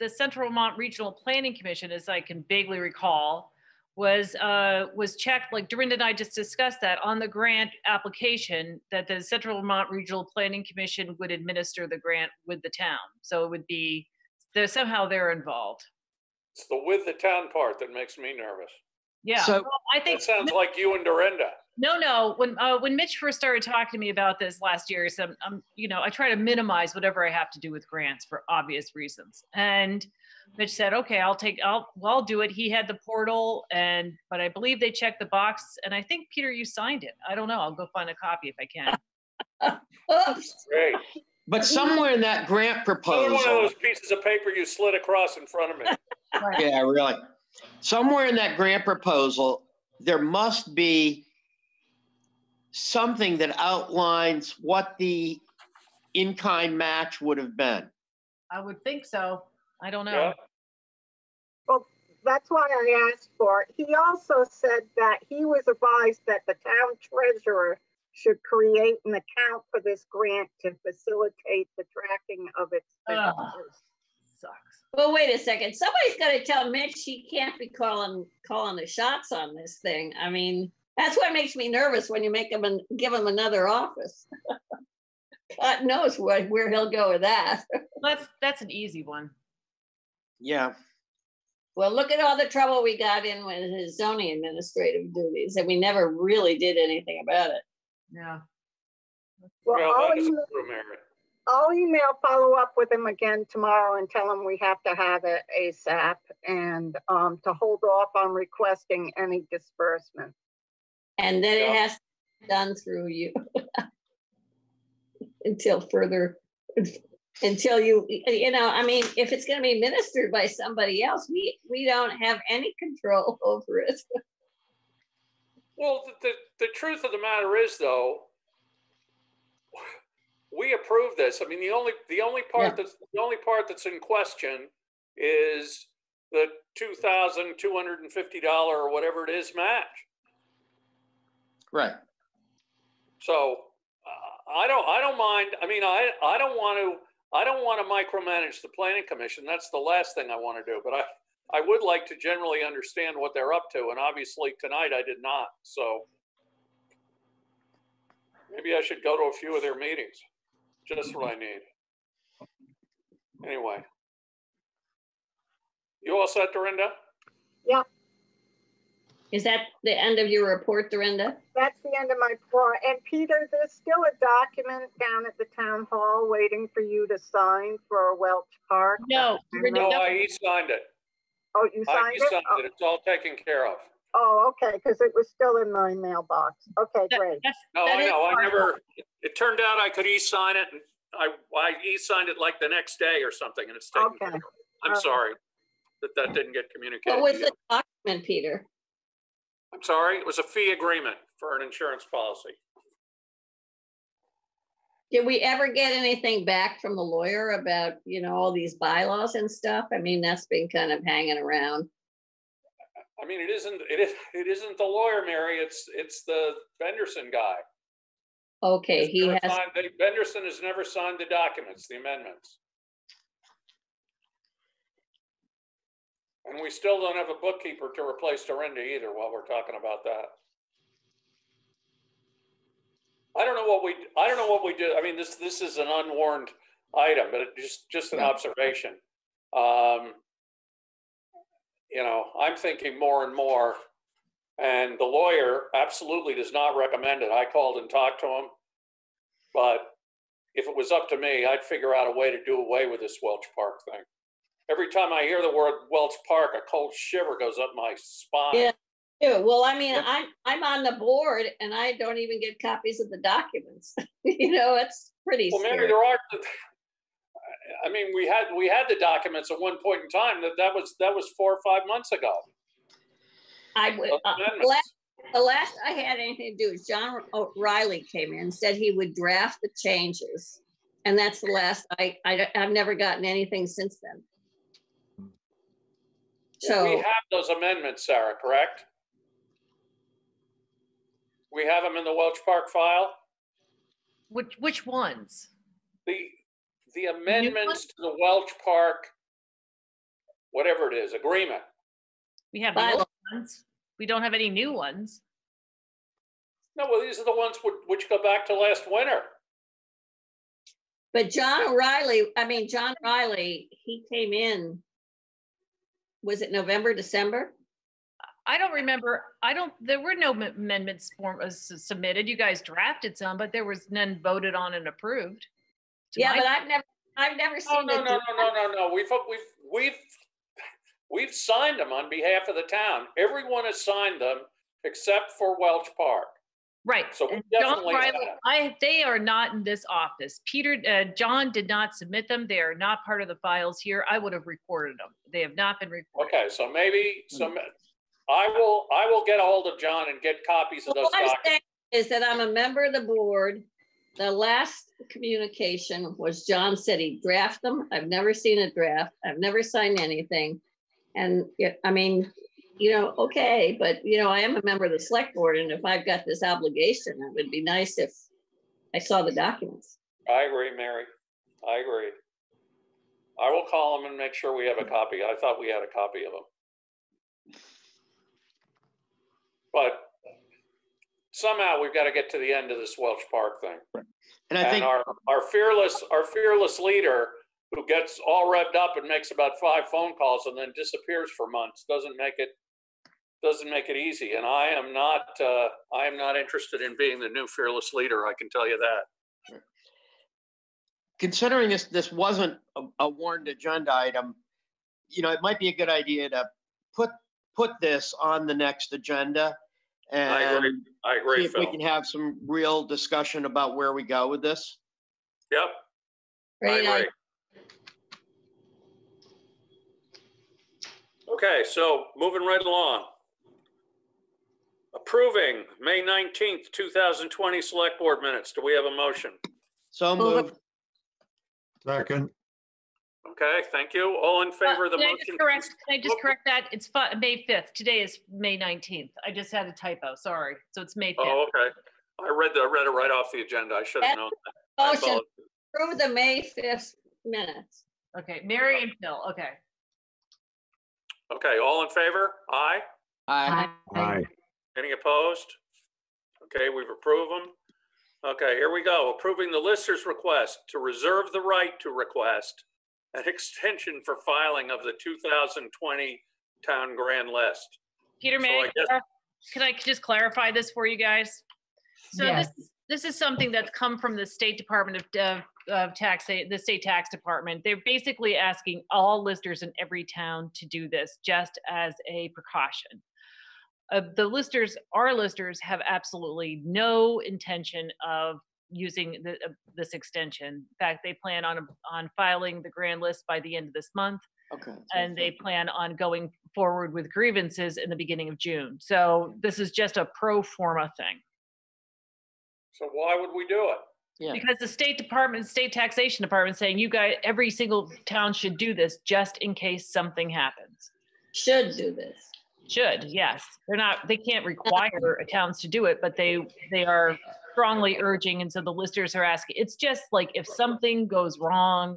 [SPEAKER 2] the Central Vermont Regional Planning Commission, as I can vaguely recall, was, uh, was checked, like Dorinda and I just discussed that on the grant application, that the Central Vermont Regional Planning Commission would administer the grant with the town. So it would be, there somehow they're involved.
[SPEAKER 1] It's the with the town part that makes me nervous.
[SPEAKER 2] Yeah,
[SPEAKER 10] So-
[SPEAKER 2] well, I think.
[SPEAKER 1] It sounds like you and Dorinda.
[SPEAKER 2] No, no. When uh, when Mitch first started talking to me about this last year, so I'm, I'm, you know, I try to minimize whatever I have to do with grants for obvious reasons. And Mitch said, "Okay, I'll take, I'll, well, I'll do it." He had the portal, and but I believe they checked the box, and I think Peter, you signed it. I don't know. I'll go find a copy if I can. (laughs)
[SPEAKER 3] Oops,
[SPEAKER 1] Great.
[SPEAKER 10] But somewhere in that grant
[SPEAKER 1] Another one of
[SPEAKER 10] proposal,
[SPEAKER 1] those pieces of paper you slid across in front of me. (laughs)
[SPEAKER 10] yeah, really. Somewhere in that grant proposal, there must be something that outlines what the in-kind match would have been.
[SPEAKER 2] I would think so. I don't know.
[SPEAKER 1] Yeah.
[SPEAKER 11] That's why I asked for it. He also said that he was advised that the town treasurer should create an account for this grant to facilitate the tracking of
[SPEAKER 2] Ugh.
[SPEAKER 11] expenditures.
[SPEAKER 2] Sucks.
[SPEAKER 3] well, wait a second. Somebody's gotta tell Mitch he can't be calling, calling the shots on this thing. I mean, that's what makes me nervous when you make him and give him another office. (laughs) God knows where, where he'll go with that. (laughs)
[SPEAKER 2] That's that's an easy one.
[SPEAKER 10] Yeah,
[SPEAKER 3] Well, look at all the trouble we got in with his zoning administrative duties, and we never really did anything about it.
[SPEAKER 2] Yeah.
[SPEAKER 11] Well,
[SPEAKER 1] Well,
[SPEAKER 11] I'll
[SPEAKER 1] that is
[SPEAKER 11] email,
[SPEAKER 1] true, Mary.
[SPEAKER 11] I'll email follow up with him again tomorrow and tell him we have to have it ASAP and um, to hold off on requesting any disbursement.
[SPEAKER 3] And then it
[SPEAKER 1] Yeah.
[SPEAKER 3] has to be done through you. (laughs) Until further, until you, you know, I mean, if it's gonna be ministered by somebody else, we, we don't have any control (laughs) over it.
[SPEAKER 1] Well, the, the, the truth of the matter is though, we approve this. I mean, the only, the only
[SPEAKER 3] Yeah.
[SPEAKER 1] part that's, the only part that's in question is the two thousand two hundred and fifty dollar or whatever it is match.
[SPEAKER 10] right.
[SPEAKER 1] So uh, I don't, I don't mind. I mean, I, I don't want to, I don't want to micromanage the planning commission. That's the last thing I want to do. But I, I would like to generally understand what they're up to. And obviously tonight I did not. So maybe I should go to a few of their meetings. Just what I need. Anyway. You all set, Dorinda?
[SPEAKER 3] Is that the end of your report, Dorinda?
[SPEAKER 11] That's the end of my report. And Peter, there's still a document down at the town hall waiting for you to sign for Welch Park.
[SPEAKER 2] No, Dorinda,
[SPEAKER 1] No,
[SPEAKER 2] no.
[SPEAKER 1] I e-signed it.
[SPEAKER 11] Oh, you
[SPEAKER 1] I
[SPEAKER 11] signed it?
[SPEAKER 1] e-signed it. It's all taken care of.
[SPEAKER 11] Oh, okay, because it was still in my mailbox. Okay,
[SPEAKER 2] That-
[SPEAKER 11] great.
[SPEAKER 1] No, I know, I
[SPEAKER 2] part of it.
[SPEAKER 1] never, it turned out I could e-sign it, and I, I e-signed it like the next day or something, and it's taken care
[SPEAKER 11] Okay.
[SPEAKER 1] of. I'm
[SPEAKER 11] Alright.
[SPEAKER 1] sorry that that didn't get communicated
[SPEAKER 3] What was the document, Peter?
[SPEAKER 1] I'm sorry, it was a fee agreement for an insurance policy.
[SPEAKER 3] Did we ever get anything back from the lawyer about, you know, all these bylaws and stuff? I mean, that's been kind of hanging around.
[SPEAKER 1] I mean, it isn't, it is, it isn't the lawyer, Mary, it's, it's the Benderson guy.
[SPEAKER 3] Okay,
[SPEAKER 1] He's
[SPEAKER 3] he has,
[SPEAKER 1] signed- Benderson has never signed the documents, the amendments. And we still don't have a bookkeeper to replace Dorinda either while we're talking about that. I don't know what we, I don't know what we do. I mean, this, this is an unwarned item, but it just, just an observation. Um, you know, I'm thinking more and more, and the lawyer absolutely does not recommend it. I called and talked to him. But if it was up to me, I'd figure out a way to do away with this Welch Park thing. Every time I hear the word Welch Park, a cold shiver goes up my spine.
[SPEAKER 3] Yeah. Yeah, well, I mean, I'm, I'm on the board and I don't even get copies of the documents. (laughs) You know, it's pretty
[SPEAKER 1] Well, Mary,
[SPEAKER 3] scary.
[SPEAKER 1] there are, (sighs) I mean, we had, we had the documents at one point in time, that, that was, that was four or five months ago.
[SPEAKER 3] I would, uh, the last, the last I had anything to do is John O'Reilly came in, and said he would draft the changes. And that's the last, I, I, I've never gotten anything since then. So we
[SPEAKER 1] have those amendments, Sarah, correct? We have them in the Welch Park file?
[SPEAKER 2] Which, which ones?
[SPEAKER 1] The, the amendments to the Welch Park, whatever it is, agreement.
[SPEAKER 2] We have the old ones. We don't have any new ones.
[SPEAKER 1] No, well, these are the ones which, which go back to last winter.
[SPEAKER 3] but John O'Reilly, I mean, John Riley, he came in. Was it November, December?
[SPEAKER 2] I don't remember, I don't, there were no amendments form, uh, submitted. You guys drafted some, but there was none voted on and approved. to
[SPEAKER 3] Yeah,
[SPEAKER 2] my-
[SPEAKER 3] but I've never, I've never
[SPEAKER 1] No,
[SPEAKER 3] seen
[SPEAKER 1] no,
[SPEAKER 3] the
[SPEAKER 1] no, no, no, no, no. We've, we've, we've, we've signed them on behalf of the town. Everyone has signed them except for Welch Park.
[SPEAKER 2] Right.
[SPEAKER 1] So
[SPEAKER 2] and John Riley. I, they are not in this office. Peter, uh, John did not submit them. They are not part of the files here. I would have recorded them. They have not been recorded.
[SPEAKER 1] Okay, so maybe some, I will, I will get a hold of John and get copies of those
[SPEAKER 3] All I'm
[SPEAKER 1] documents.
[SPEAKER 3] saying is that I'm a member of the board. The last communication was John said he draft them. I've never seen a draft. I've never signed anything. And yeah, I mean, you know, okay, but you know, I am a member of the select board and if I've got this obligation, it would be nice if I saw the documents.
[SPEAKER 1] I agree, Mary. I agree. I will call them and make sure we have a copy. I thought we had a copy of them. But somehow we've got to get to the end of this Welch Park thing.
[SPEAKER 10] And I
[SPEAKER 1] And
[SPEAKER 10] think,
[SPEAKER 1] our, our fearless, our fearless leader who gets all revved up and makes about five phone calls and then disappears for months, doesn't make it, doesn't make it easy. And I am not, uh, I am not interested in being the new fearless leader. I can tell you that.
[SPEAKER 10] considering this, this wasn't a, a warned agenda item, you know, it might be a good idea to put, put this on the next agenda.
[SPEAKER 1] I agree.
[SPEAKER 10] And
[SPEAKER 1] I
[SPEAKER 10] see
[SPEAKER 1] agree,
[SPEAKER 10] if we can have some real discussion about where we go with this.
[SPEAKER 1] Yep, I
[SPEAKER 3] Great idea.
[SPEAKER 1] agree. Okay, so moving right along. Approving May nineteenth, two thousand twenty Select Board Minutes. Do we have a motion?
[SPEAKER 10] So
[SPEAKER 3] Move it.
[SPEAKER 10] moved.
[SPEAKER 8] Second,
[SPEAKER 1] Okay, thank you. All in favor of the
[SPEAKER 2] Can I
[SPEAKER 1] motion?
[SPEAKER 2] just correct, can I just correct that? It's fi- May 5th. Today is May 19th. I just had a typo, sorry. So it's May 5th.
[SPEAKER 1] Oh, okay. I read the, I read it right off the agenda. I should have known. that. I
[SPEAKER 3] Motion,
[SPEAKER 1] apologize.
[SPEAKER 3] approve the May fifth minutes.
[SPEAKER 2] Okay, Mary and Phil, okay.
[SPEAKER 1] Okay, all in favor? Aye?
[SPEAKER 10] Aye.
[SPEAKER 8] aye,
[SPEAKER 1] Any opposed? Okay, we've approved them. Okay, here we go. Approving the lister's request to reserve the right to request an (laughs) extension for filing of the 2020 town grand list.
[SPEAKER 2] Peter, may
[SPEAKER 1] I
[SPEAKER 2] I,
[SPEAKER 1] guess-
[SPEAKER 2] can I just clarify this for you guys? So this, this is something that's come from the State Department of, of, of Tax, the State Tax Department. They're basically asking all listers in every town to do this just as a precaution. Uh, the listers, our listers have absolutely no intention of using the, uh, this extension. In fact, they plan on, on filing the grand list by the end of this month
[SPEAKER 10] Okay.
[SPEAKER 2] and they plan on going forward with grievances in the beginning of June. So this is just a pro forma thing.
[SPEAKER 1] So why would we do it?
[SPEAKER 10] Yeah.
[SPEAKER 2] Because the State Department, State Taxation Department saying you guys, every single town should do this just in case something happens.
[SPEAKER 3] Should do this.
[SPEAKER 2] Should, yes. They're not, they can't require towns to do it, but they, they are strongly urging, and so the listers are asking, it's just like if something goes wrong,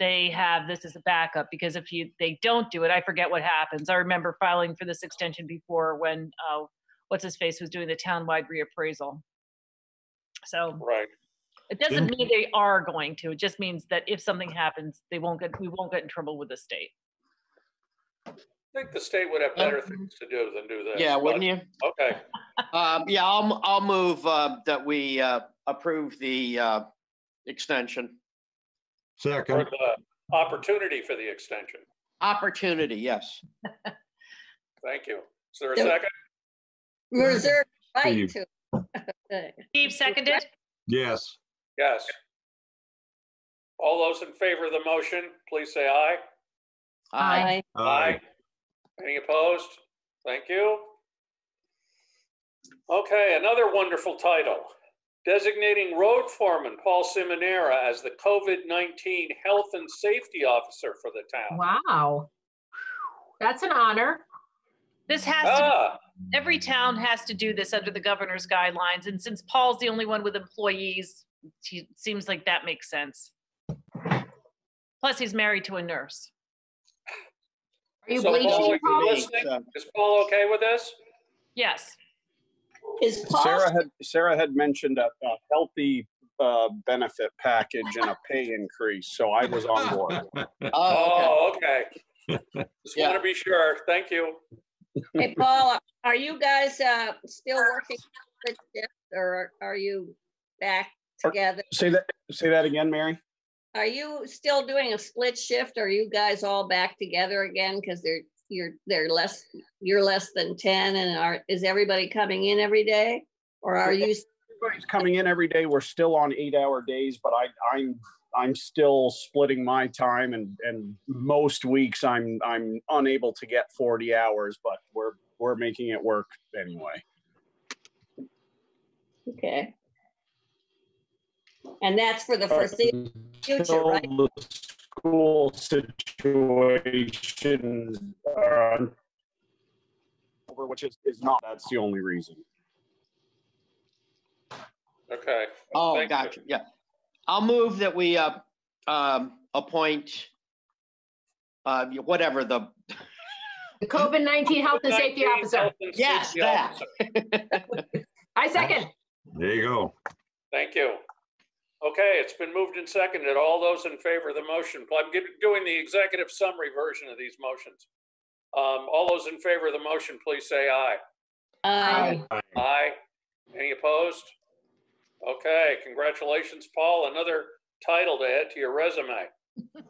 [SPEAKER 2] they have this as a backup, because if you, they don't do it, I forget what happens. I remember filing for this extension before when, uh, what's his face was doing the townwide reappraisal. So
[SPEAKER 1] Right.
[SPEAKER 2] it doesn't mean they are going to, it just means that if something happens, they won't get, we won't get in trouble with the state.
[SPEAKER 1] I think the state would have better things to do than do this.
[SPEAKER 10] Yeah,
[SPEAKER 1] but-
[SPEAKER 10] wouldn't you?
[SPEAKER 1] Okay, (laughs)
[SPEAKER 10] Um, yeah, I'll, I'll move, uh, that we, uh, approve the, uh, extension.
[SPEAKER 1] for
[SPEAKER 8] second,
[SPEAKER 1] the opportunity for the extension.
[SPEAKER 10] Opportunity, yes. (laughs)
[SPEAKER 1] Thank you. Is there a
[SPEAKER 3] Yeah.
[SPEAKER 1] second?
[SPEAKER 3] Reserve right
[SPEAKER 8] Steve.
[SPEAKER 3] to. (laughs)
[SPEAKER 2] Steve seconded?
[SPEAKER 8] yes,
[SPEAKER 1] Yes. All those in favor of the motion, please say aye.
[SPEAKER 9] Aye.
[SPEAKER 8] Aye.
[SPEAKER 1] Any opposed? Thank you. Okay, another wonderful title. Designating road foreman Paul Simonera as the COVID-19 Health and Safety Officer for the town.
[SPEAKER 9] Wow. That's an honor.
[SPEAKER 2] This has to,
[SPEAKER 1] Ah,
[SPEAKER 2] every town has to do this under the governor's guidelines. And since Paul's the only one with employees, he seems like that makes sense. Plus, he's married to a nurse.
[SPEAKER 9] Are you
[SPEAKER 1] So Paul,
[SPEAKER 9] bleaching,
[SPEAKER 1] are you
[SPEAKER 9] Paul?
[SPEAKER 1] listening? Is Paul okay with this?
[SPEAKER 2] Yes.
[SPEAKER 3] Is Paul,
[SPEAKER 12] Sarah had, Sarah had mentioned a, a healthy uh, benefit package and a pay increase, so I was on board. (laughs)
[SPEAKER 10] Oh, okay.
[SPEAKER 1] Oh, okay. Just
[SPEAKER 10] Yeah.
[SPEAKER 1] want to be sure. Thank you.
[SPEAKER 3] hey, Paul, are you guys uh, still working split shift or are you back together?
[SPEAKER 12] Say that, say that again, Mary?
[SPEAKER 3] Are you still doing a split shift? Are you guys all back together again? Because they're, you're, they're less, you're less than ten and are, is everybody coming in every day? Or are you,
[SPEAKER 12] Everybody's coming in every day. We're still on eight-hour days, but I, I'm, I'm still splitting my time and, and most weeks I'm, I'm unable to get forty hours, but we're, we're making it work anyway.
[SPEAKER 3] okay. And that's for the foreseeable future,
[SPEAKER 12] Until
[SPEAKER 3] right?
[SPEAKER 12] the School situations are over, which is, is not, that's the only reason.
[SPEAKER 1] Okay.
[SPEAKER 10] Oh,
[SPEAKER 1] Thank you.
[SPEAKER 10] gotcha, yeah. I'll move that we, uh, um, appoint, uh, whatever the, (laughs)
[SPEAKER 9] The COVID-19 Health and Safety
[SPEAKER 1] COVID-19
[SPEAKER 9] Officer.
[SPEAKER 1] Health and
[SPEAKER 10] Yes,
[SPEAKER 1] Safety
[SPEAKER 10] that.
[SPEAKER 1] Officer. (laughs)
[SPEAKER 9] I second.
[SPEAKER 8] There you go.
[SPEAKER 1] Thank you. Okay, it's been moved and seconded. All those in favor of the motion, I'm doing the executive summary version of these motions. Um, all those in favor of the motion, please say aye.
[SPEAKER 3] Uh,
[SPEAKER 1] Aye. Any opposed? Okay, congratulations, Paul. Another title to add to your resume. (laughs)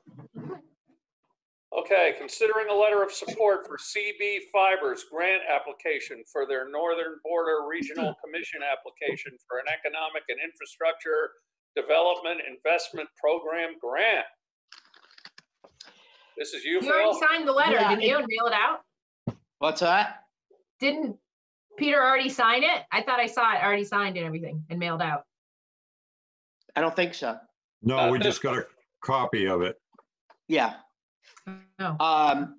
[SPEAKER 1] Okay, considering a letter of support for CVFiber's grant application for their Northern Border Regional Commission application for an economic and infrastructure development investment program grant. This is you,
[SPEAKER 9] You already
[SPEAKER 1] Phil?
[SPEAKER 9] signed the letter,
[SPEAKER 10] Yeah,
[SPEAKER 9] didn't you, and mail it out?
[SPEAKER 10] what's that?
[SPEAKER 9] Didn't Peter already sign it? I thought I saw it already signed and everything and mailed out.
[SPEAKER 10] I don't think so.
[SPEAKER 8] No, we just got a copy of it.
[SPEAKER 10] Yeah.
[SPEAKER 9] No.
[SPEAKER 10] Um,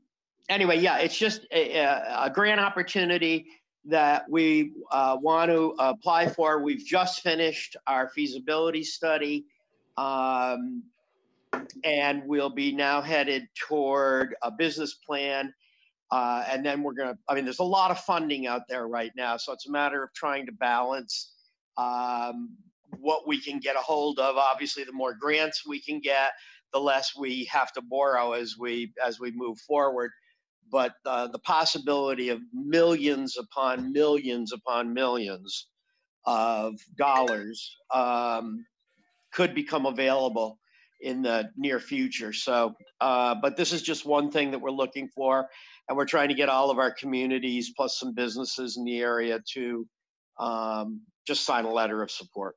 [SPEAKER 10] anyway, yeah, it's just a, a, a grant opportunity that we uh, want to apply for. We've just finished our feasibility study. Um, and we'll be now headed toward a business plan. Uh, and then we're gonna, I mean, there's a lot of funding out there right now, so it's a matter of trying to balance um, what we can get a hold of. Obviously, the more grants we can get, the less we have to borrow as we as we move forward. But uh, the possibility of millions upon millions upon millions of dollars um, could become available in the near future. So, uh, but this is just one thing that we're looking for, and we're trying to get all of our communities plus some businesses in the area to um, just sign a letter of support.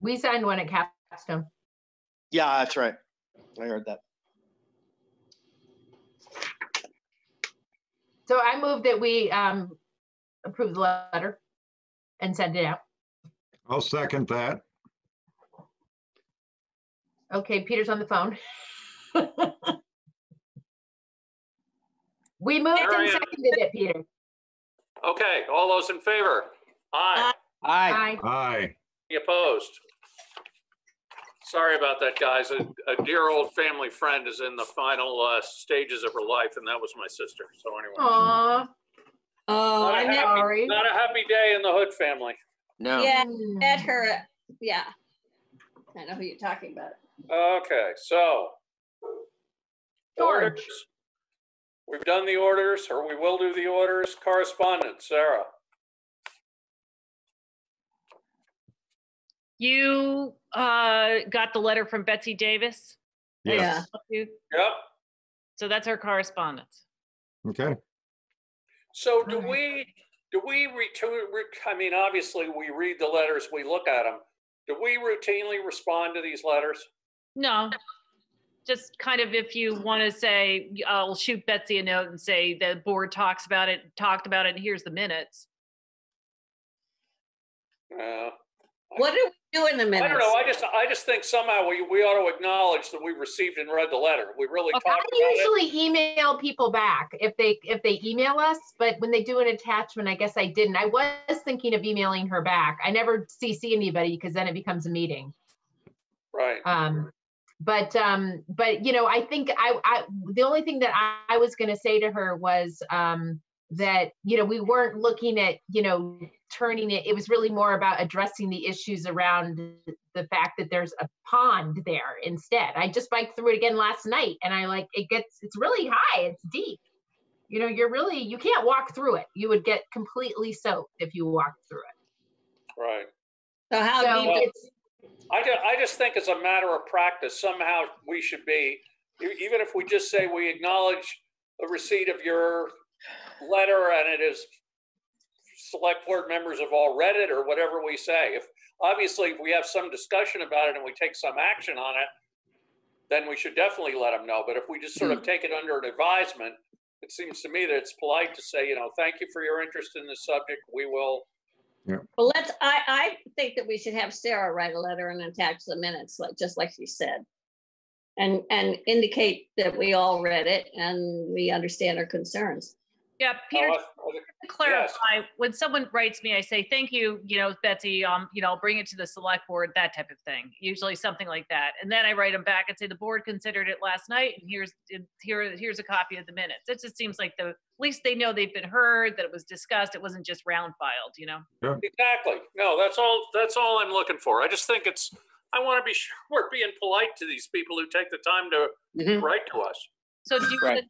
[SPEAKER 9] We signed one at Capstone.
[SPEAKER 10] Yeah, that's right. I heard that.
[SPEAKER 9] So I move that we um approve the letter and send it out.
[SPEAKER 8] I'll second that.
[SPEAKER 9] Okay, Peter's on the phone. (laughs) We moved and
[SPEAKER 1] Marion.
[SPEAKER 9] seconded it, Peter.
[SPEAKER 1] Okay, all those in favor? Aye.
[SPEAKER 10] Aye.
[SPEAKER 9] Aye.
[SPEAKER 8] Aye.
[SPEAKER 1] Any opposed? Sorry about that, guys. A, a dear old family friend is in the final uh, stages of her life, and that was my sister. So anyway,
[SPEAKER 9] Aw.
[SPEAKER 3] oh,
[SPEAKER 1] Not
[SPEAKER 3] I
[SPEAKER 1] a
[SPEAKER 3] met,
[SPEAKER 1] happy-
[SPEAKER 9] Sorry.
[SPEAKER 1] not a happy day in the Hood family.
[SPEAKER 10] No.
[SPEAKER 3] yeah, met her, yeah. I know who you're talking about.
[SPEAKER 1] Okay, so.
[SPEAKER 9] George.
[SPEAKER 1] orders. We've done the orders, or we will do the orders. Correspondence, Sarah.
[SPEAKER 2] You uh, got the letter from Betsy Davis?
[SPEAKER 3] Yeah.
[SPEAKER 2] You-
[SPEAKER 1] Yep.
[SPEAKER 2] So that's our correspondence.
[SPEAKER 8] Okay.
[SPEAKER 1] So do we, do we return, I mean, obviously, we read the letters, we look at them. Do we routinely respond to these letters?
[SPEAKER 2] No, just kind of if you want to say, I'll shoot Betsy a note and say the board talks about it, talked about it, and here's the minutes.
[SPEAKER 1] Uh,
[SPEAKER 3] What do we do in the minutes?
[SPEAKER 1] I don't know, I just, I just think somehow we, we ought to acknowledge that we received and read the letter. We really
[SPEAKER 2] Okay.
[SPEAKER 1] talked about
[SPEAKER 9] I
[SPEAKER 1] it.
[SPEAKER 9] usually email people back if they, if they email us, but when they do an attachment, I guess I didn't. I was thinking of emailing her back. I never CC anybody because then it becomes a meeting.
[SPEAKER 1] Right,
[SPEAKER 9] Um, but, um, but, you know, I think I, I, the only thing that I, I was gonna say to her was, um, that, you know, we weren't looking at, you know, turning it, it was really more about addressing the issues around the fact that there's a pond there instead. I just biked through it again last night and I like, it gets, it's really high, it's deep. You know, you're really, you can't walk through it. You would get completely soaked if you walked through it.
[SPEAKER 1] right.
[SPEAKER 3] So how
[SPEAKER 9] So
[SPEAKER 3] deep,
[SPEAKER 9] it's,
[SPEAKER 1] I ju- I just think as a matter of practice, somehow we should be, even if we just say we acknowledge the receipt of your letter and it is select board members have all read it or whatever we say. If, obviously, if we have some discussion about it and we take some action on it, then we should definitely let them know. But if we just sort of hmm. take it under an advisement, it seems to me that it's polite to say, you know, thank you for your interest in this subject. We will,
[SPEAKER 3] well, let's, I, I think that we should have Sarah write a letter and attach the minutes, like, just like she said. And, and indicate that we all read it and we understand her concerns.
[SPEAKER 2] Yeah, Peter,
[SPEAKER 1] Oh,
[SPEAKER 2] to clarify, when someone writes me, I say, thank you, you know, Betsy, um, you know, I'll bring it to the select board, that type of thing. Usually something like that. And then I write them back and say, the board considered it last night and here's, here, here's a copy of the minutes. It just seems like the, at least they know they've been heard, that it was discussed. It wasn't just round filed, you know?
[SPEAKER 1] Exactly. No, that's all, that's all I'm looking for. I just think it's, I want to be (laughs) sure we're being polite to these people who take the time to
[SPEAKER 10] Mhm.
[SPEAKER 1] write to us.
[SPEAKER 2] So do you,
[SPEAKER 10] Right.
[SPEAKER 2] wanna- uh,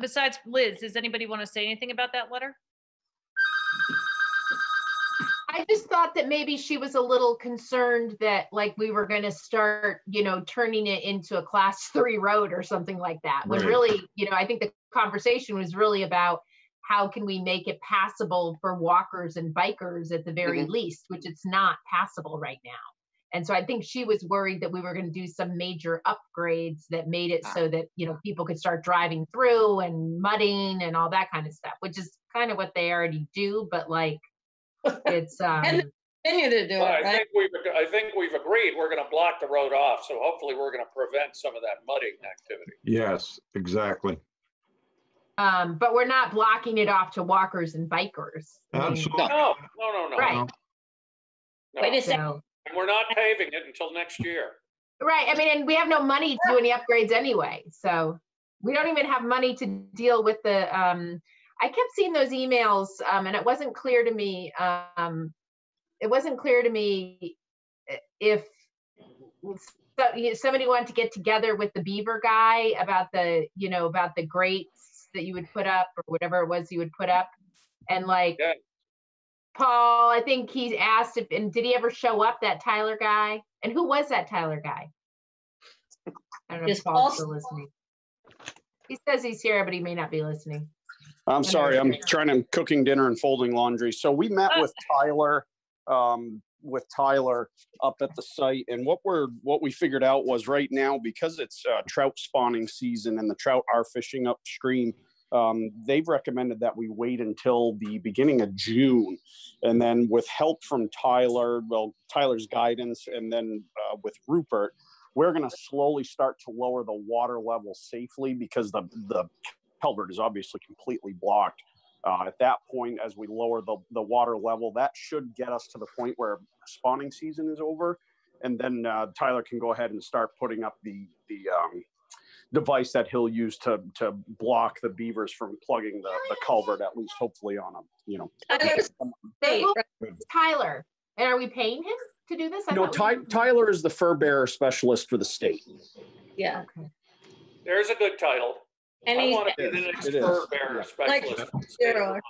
[SPEAKER 2] besides Liz, does anybody want to say anything about that letter?
[SPEAKER 9] I just thought that maybe she was a little concerned that like we were gonna start, you know, turning it into a class (laughs) three road or something like that. When
[SPEAKER 8] Right.
[SPEAKER 9] really, you know, I think the conversation was really about how can we make it passable for walkers and bikers at the very
[SPEAKER 10] Mhm.
[SPEAKER 9] least, which it's not passable right now. And so I think she was worried that we were gonna do some major upgrades that made it so that, you know, people could start driving through and mudding and all that kind of stuff, which is kind of what they already do, but like, it's, (laughs) um.
[SPEAKER 3] And Continue to do
[SPEAKER 1] Well, I
[SPEAKER 3] it, right?
[SPEAKER 1] think we've, I think we've agreed, we're going to block the road off. So hopefully we're going to prevent some of that mudding activity.
[SPEAKER 8] Yes, exactly.
[SPEAKER 9] Um, but we're not blocking it off to walkers and bikers. I mean,
[SPEAKER 1] No, no, no, no.
[SPEAKER 9] Right.
[SPEAKER 1] no.
[SPEAKER 3] Wait a second.
[SPEAKER 1] And we're not paving it until next year.
[SPEAKER 9] Right, I mean, and we have no money to do any upgrades anyway, so we don't even have money to deal with the, um, I kept seeing those emails, um, and it wasn't clear to me, um, it wasn't clear to me if so- somebody wanted to get together with the Beaver guy about the, you know, about the grates that you would put up or whatever it was you would put up. And like,
[SPEAKER 1] Yeah.
[SPEAKER 9] Paul, I think he asked if, and did he ever show up, that Tyler guy? And who was that Tyler guy? I don't know if Paul's
[SPEAKER 3] Paul
[SPEAKER 9] still listening. He says he's here, but he may not be listening.
[SPEAKER 12] I'm sorry, I'm trying to cooking dinner and folding laundry. So we met with (laughs) Tyler, um, with Tyler up at the site, and what we're what we figured out was right now because it's uh, trout spawning season and the trout are fishing upstream. Um, they've recommended that we wait until the beginning of June, and then with help from Tyler, well, Tyler's guidance, and then uh, with Rupert, we're going to slowly start to lower the water level safely because the the culvert is obviously completely blocked. Uh, at that point, as we lower the, the water level, that should get us to the point where spawning season is over. And then uh, Tyler can go ahead and start putting up the, the um, device that he'll use to, to block the beavers from plugging the, the culvert, at least hopefully on a, you know.
[SPEAKER 3] State,
[SPEAKER 9] um,
[SPEAKER 3] right?
[SPEAKER 9] Tyler, and are we paying him to do this? I
[SPEAKER 12] No,
[SPEAKER 9] thought we
[SPEAKER 12] Tyler is the fur bearer specialist for the state.
[SPEAKER 3] Yeah,
[SPEAKER 9] Okay.
[SPEAKER 1] There's a good title.
[SPEAKER 3] and
[SPEAKER 1] I
[SPEAKER 3] he's,
[SPEAKER 1] want to be the next fur bearer
[SPEAKER 12] yeah.
[SPEAKER 1] specialist.
[SPEAKER 3] Like-
[SPEAKER 1] in the state of
[SPEAKER 3] Zero.
[SPEAKER 1] Vermont.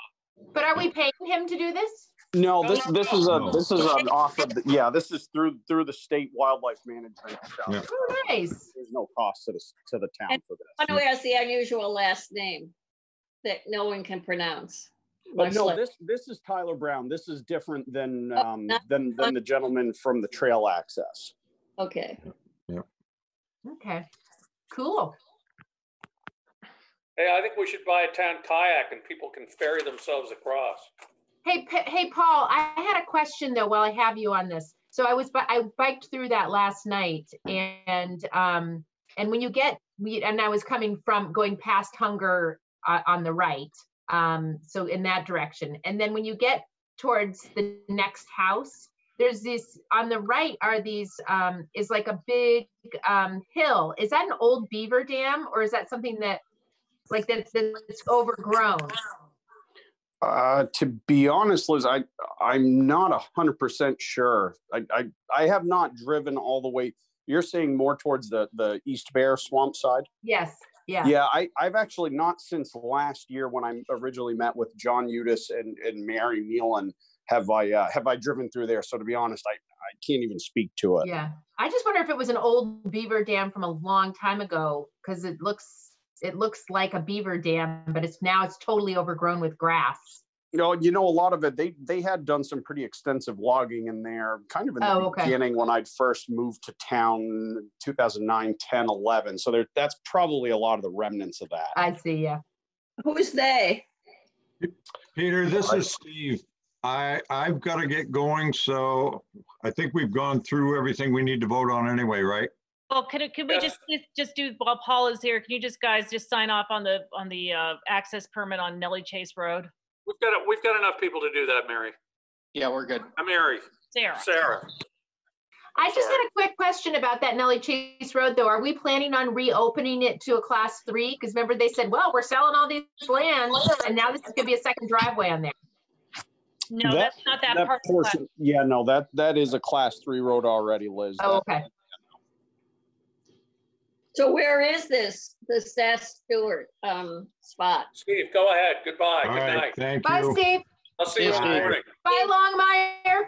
[SPEAKER 9] But are we paying him to do this?
[SPEAKER 12] No,
[SPEAKER 1] No,
[SPEAKER 12] this this is a this is an offer. that- Yeah, this is through through the state wildlife management stuff.
[SPEAKER 8] Yeah.
[SPEAKER 9] Oh, nice.
[SPEAKER 12] There's no cost to the to the town
[SPEAKER 3] And-
[SPEAKER 12] for this.
[SPEAKER 3] one who has the unusual last name that no one can pronounce.
[SPEAKER 12] But no,
[SPEAKER 3] less-
[SPEAKER 12] this this is Tyler Brown. This is different than
[SPEAKER 3] Oh,
[SPEAKER 12] um
[SPEAKER 3] not-
[SPEAKER 12] than than the gentleman from the Trail Access.
[SPEAKER 3] Okay, Yeah.
[SPEAKER 9] Okay. Cool.
[SPEAKER 1] Hey, I think we should buy a town kayak and people can ferry themselves across.
[SPEAKER 9] Hey, Pa- hey, Paul, I had a question though while I have you on this. So I was, I biked through that last night and, um, and when you get, we, and I was coming from, going past Hunger uh, on the right. Um, so in that direction. And then when you get towards the next house, there's this, on the right are these, um, is like a big, um, hill. Is that an old beaver dam or is that something that, like that's, that's overgrown?
[SPEAKER 12] Uh, to be honest, Liz, I I'm not a hundred percent sure. I, I I have not driven all the way. You're saying more towards the the East Bear Swamp side.
[SPEAKER 9] Yes, yeah.
[SPEAKER 12] Yeah, I I've actually not since last year when I originally met with John Udis and and Mary Nealon have I uh, have I driven through there. So to be honest, I I can't even speak to it.
[SPEAKER 9] Yeah, I just wonder if it was an old beaver dam from a long time ago, because it looks, it looks like a beaver dam, but it's now it's totally overgrown with grass.
[SPEAKER 12] You know, you know, a lot of it, they they had done some pretty extensive logging in there, kind of in the
[SPEAKER 9] Oh, okay.
[SPEAKER 12] beginning when I'd first moved to town, 2009, 10, 11. So there, that's probably a lot of the remnants of that.
[SPEAKER 9] I see, yeah.
[SPEAKER 3] Who's they?
[SPEAKER 8] Peter, this is Steve. I, I've got to get going, so I think we've gone through everything we need to vote on anyway, right?
[SPEAKER 2] Well, could, it- could we
[SPEAKER 1] Yes.
[SPEAKER 2] just, just- just do, while Paul is here, can you just, guys, just sign off on the, on the, uh, access permit on Nellie Chase Road?
[SPEAKER 1] We've got, we've got enough people to do that, Mary.
[SPEAKER 10] Yeah, we're good.
[SPEAKER 1] Uh, Mary,
[SPEAKER 2] Sarah?
[SPEAKER 1] Sarah.
[SPEAKER 9] I just had a quick question about that Nellie Chase Road, though. Are we planning on reopening it to a class three? Because remember they said, well, we're selling all these lands, and now this is gonna be a second driveway on there.
[SPEAKER 2] No,
[SPEAKER 12] That-
[SPEAKER 2] that's not that part.
[SPEAKER 12] portion, yeah, no, that that is a class three road already, Liz.
[SPEAKER 9] Oh,
[SPEAKER 12] That-
[SPEAKER 9] okay.
[SPEAKER 3] So where is this, the Seth Stewart, um, spot?
[SPEAKER 1] Steve, go ahead. Goodbye.
[SPEAKER 8] All
[SPEAKER 1] Good
[SPEAKER 8] right,
[SPEAKER 1] night.
[SPEAKER 8] thank
[SPEAKER 9] Bye,
[SPEAKER 8] you.
[SPEAKER 9] Steve.
[SPEAKER 1] I'll see you in the
[SPEAKER 10] Bye.
[SPEAKER 1] morning.
[SPEAKER 9] Bye, Longmire.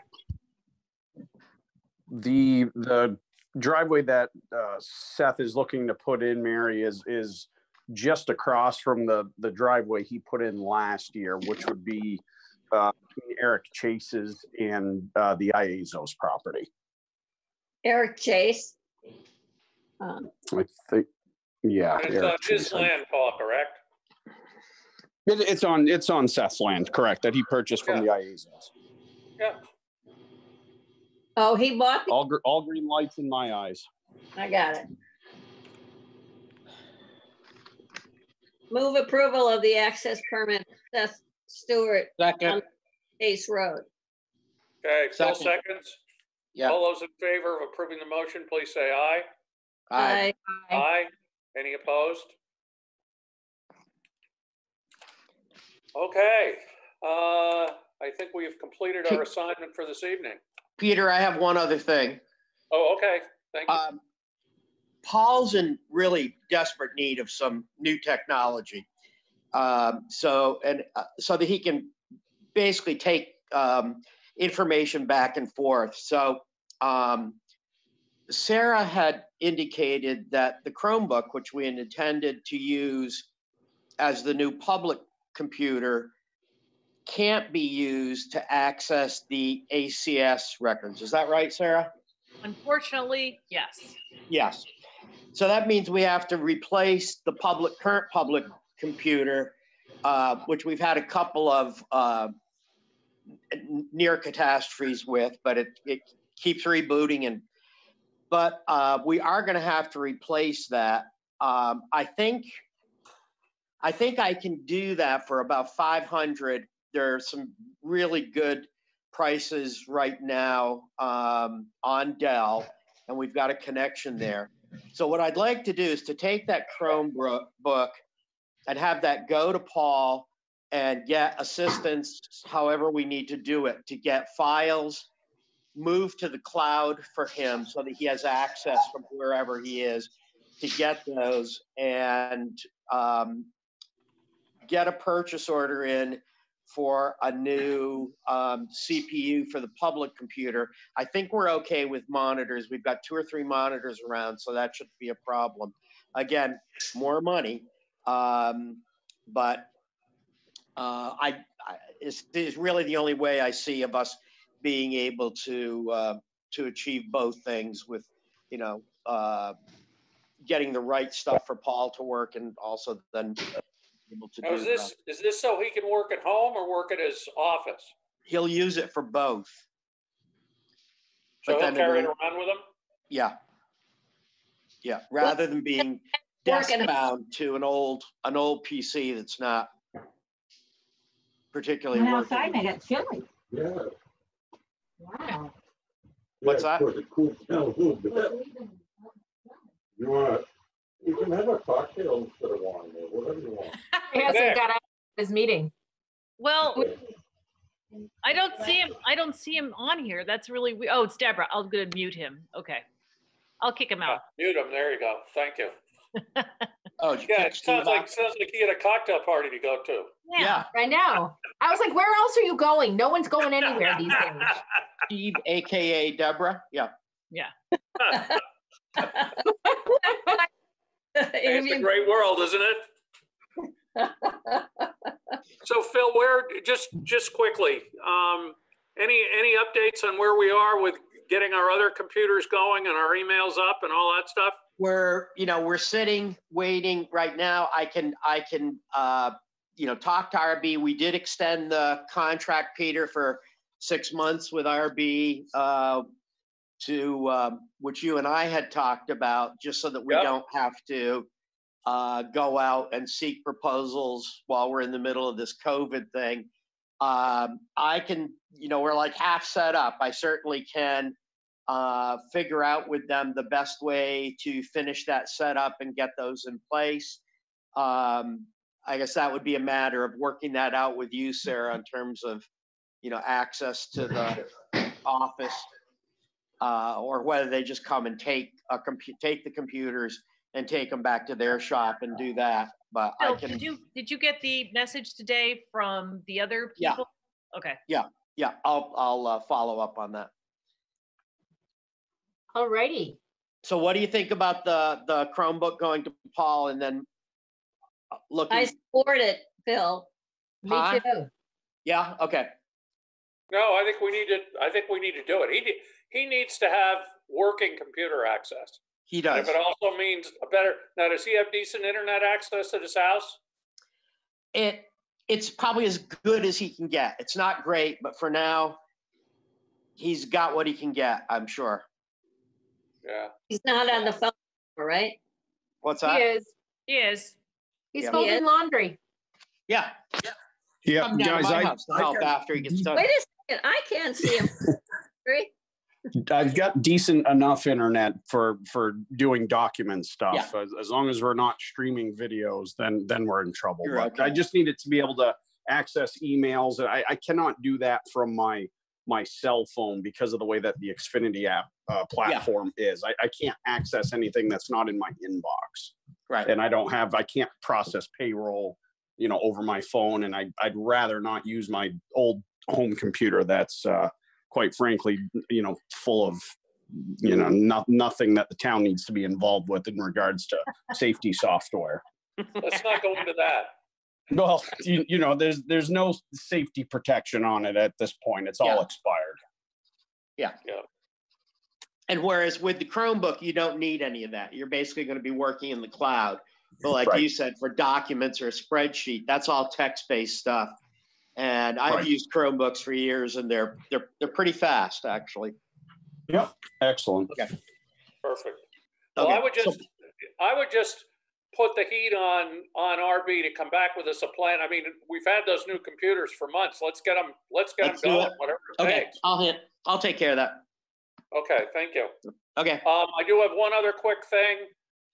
[SPEAKER 12] The the driveway that uh, Seth is looking to put in, Mary, is is just across from the the driveway he put in last year, which would be uh, Eric Chase's and uh, the Iazos property.
[SPEAKER 3] Eric Chase? Um,
[SPEAKER 12] I think, yeah.
[SPEAKER 1] And It's on
[SPEAKER 12] Eric
[SPEAKER 1] his land, Paul, correct?
[SPEAKER 12] It, it's on it's on Seth's land, correct? That he purchased from the Iazos.
[SPEAKER 1] Yeah.
[SPEAKER 3] Oh, he bought, the-
[SPEAKER 12] All gr- all green lights in my eyes.
[SPEAKER 3] I got it. Move approval of the access permit, Seth Stewart,
[SPEAKER 10] Second,
[SPEAKER 3] Ace Road.
[SPEAKER 1] Okay, Phil
[SPEAKER 10] Second.
[SPEAKER 1] seconds.
[SPEAKER 10] yeah.
[SPEAKER 1] All those in favor of approving the motion, please say aye.
[SPEAKER 10] Aye.
[SPEAKER 3] Aye.
[SPEAKER 1] Aye. Any opposed? Okay, uh, I think we have completed our assignment for this evening.
[SPEAKER 10] Peter, I have one other thing.
[SPEAKER 1] Oh, okay, thank you.
[SPEAKER 10] Um, Paul's in really desperate need of some new technology. Um, so, and uh, so that he can basically take um, information back and forth. So, um, Sarah had indicated that the Chromebook, which we had intended to use as the new public computer, can't be used to access the ACS records. Is that right, Sarah?
[SPEAKER 2] Unfortunately, yes.
[SPEAKER 10] Yes. So that means we have to replace the public, current public computer, uh, which we've had a couple of uh, near catastrophes with, but it, it keeps rebooting and, but uh, we are going to have to replace that. Um, I think, I think I can do that for about 500. There are some really good prices right now um, on Dell, and we've got a connection there. So what I'd like to do is to take that Chromebook and have that go to Paul and get assistance, however we need to do it, to get files moved to the cloud for him so that he has access from wherever he is to get those and um, get a purchase order in for a new um, CPU for the public computer. I think we're okay with monitors. We've got two or three monitors around, so that shouldn't be a problem. Again, more money, um, but uh, I, I is really the only way I see of us being able to uh, to achieve both things with, you know, uh, getting the right stuff for Paul to work and also then able to
[SPEAKER 1] Now,
[SPEAKER 10] do
[SPEAKER 1] is
[SPEAKER 10] the-
[SPEAKER 1] this, is this so he can work at home or work at his office?
[SPEAKER 10] He'll use it for both.
[SPEAKER 1] So
[SPEAKER 10] But
[SPEAKER 1] he'll
[SPEAKER 10] then
[SPEAKER 1] carry it around with him?
[SPEAKER 10] Yeah. Yeah, rather than being desk bound to an old, an old PC that's not particularly
[SPEAKER 9] Went outside
[SPEAKER 10] working.
[SPEAKER 9] and I got chilly.
[SPEAKER 8] Yeah.
[SPEAKER 9] Wow.
[SPEAKER 10] What's that?
[SPEAKER 8] Of course, it cools down a little bit. You want, to, you can have a cocktail instead of wine, or whatever you want.
[SPEAKER 9] He hasn't got out of his meeting.
[SPEAKER 2] Well, I don't see him, I don't see him on here. That's really, we- oh, it's Deborah. I'll go mute him. Okay. I'll kick him
[SPEAKER 1] Uh,
[SPEAKER 2] out.
[SPEAKER 1] Mute him, there you go, thank you. (laughs)
[SPEAKER 10] Oh, you
[SPEAKER 1] Yeah, it sounds like,
[SPEAKER 10] out?
[SPEAKER 1] sounds like he had a cocktail party to go to.
[SPEAKER 10] Yeah,
[SPEAKER 9] I know. I was like, where else are you going? No one's going anywhere these days. (laughs)
[SPEAKER 10] Steve, AKA Deborah. Yeah.
[SPEAKER 2] Yeah. (laughs)
[SPEAKER 1] It's a great world, isn't it? (laughs) So Phil, where, just, just quickly, um, any, any updates on where we are with getting our other computers going and our emails up and all that stuff?
[SPEAKER 10] We're, you know, we're sitting, waiting right now. I can, I can, uh, you know, talk to RB. We did extend the contract, Peter, for six months with RB, uh, to, um, which you and I had talked about, just so that we
[SPEAKER 1] Yep.
[SPEAKER 10] don't have to, uh, go out and seek proposals while we're in the middle of this COVID thing. Um, I can, you know, we're like half set up. I certainly can, uh, figure out with them the best way to finish that setup and get those in place. Um, I guess that would be a matter of working that out with you, Sarah, in terms of, you know, access to the office. Uh, or whether they just come and take a compu- take the computers and take them back to their shop and do that. But I can,
[SPEAKER 2] did you, did you get the message today from the other people? Yeah. Okay.
[SPEAKER 10] yeah, I'll, I'll, uh, follow up on that.
[SPEAKER 9] Alrighty.
[SPEAKER 10] So what do you think about the, the Chromebook going to Paul and then uh, looking?
[SPEAKER 3] I support it, Phil.
[SPEAKER 9] Me
[SPEAKER 10] Huh?
[SPEAKER 9] too.
[SPEAKER 10] Yeah, okay.
[SPEAKER 1] No, I think we need to, I think we need to do it. He, he needs to have working computer access.
[SPEAKER 10] He
[SPEAKER 1] And
[SPEAKER 10] does.
[SPEAKER 1] if it also means a better, now, does he have decent internet access at his house?
[SPEAKER 10] It, it's probably as good as he can get. It's not great, but for now, he's got what he can get, I'm sure.
[SPEAKER 1] Yeah.
[SPEAKER 3] He's not on the phone, right?
[SPEAKER 10] What's
[SPEAKER 9] up?
[SPEAKER 10] He
[SPEAKER 9] is.
[SPEAKER 2] He is.
[SPEAKER 9] He's
[SPEAKER 10] Yeah.
[SPEAKER 3] He
[SPEAKER 9] folding
[SPEAKER 3] is?
[SPEAKER 9] laundry.
[SPEAKER 10] Yeah,
[SPEAKER 12] Yeah,
[SPEAKER 10] come down to
[SPEAKER 12] guys,
[SPEAKER 10] my
[SPEAKER 12] I,
[SPEAKER 10] house to help after he gets done.
[SPEAKER 3] Wait a second, I can't see him. (laughs) Great.
[SPEAKER 12] I've got decent enough internet for for doing document stuff. As, as long as we're not streaming videos, then then we're in trouble.
[SPEAKER 10] You're
[SPEAKER 12] but
[SPEAKER 10] okay.
[SPEAKER 12] I just needed to be able to access emails, and I, I cannot do that from my my cell phone because of the way that the Xfinity app uh, platform is. I, I can't access anything that's not in my inbox,
[SPEAKER 10] Right.
[SPEAKER 12] and I don't have I can't process payroll, you know, over my phone, and I I'd rather not use my old home computer that's uh, quite frankly, you know, full of, you know, not, nothing that the town needs to be involved with in regards to (laughs) safety software.
[SPEAKER 1] Let's not go into that.
[SPEAKER 12] Well, you, you know, there's there's no safety protection on it at this point. It's all
[SPEAKER 10] Yeah.
[SPEAKER 12] expired. Yeah. Yeah.
[SPEAKER 10] And whereas with the Chromebook, you don't need any of that. You're basically going to be working in the cloud. But like
[SPEAKER 12] Right.
[SPEAKER 10] you said, for documents or a spreadsheet, that's all text-based stuff. And I've
[SPEAKER 12] Right.
[SPEAKER 10] used Chromebooks for years, and they're they're they're pretty fast, actually.
[SPEAKER 12] Yep. Excellent.
[SPEAKER 1] Perfect. Well, I
[SPEAKER 10] Okay,
[SPEAKER 1] would
[SPEAKER 10] so-
[SPEAKER 1] just, I would just put the heat on, on RB to come back with us a plan. I mean, we've had those new computers for months. Let's get them, let's get them
[SPEAKER 10] Let's do
[SPEAKER 1] going, whatever it
[SPEAKER 10] Okay,
[SPEAKER 1] takes.
[SPEAKER 10] I'll hit. I'll take care of that.
[SPEAKER 1] Okay, thank you.
[SPEAKER 10] Okay.
[SPEAKER 1] Um, I do have one other quick thing.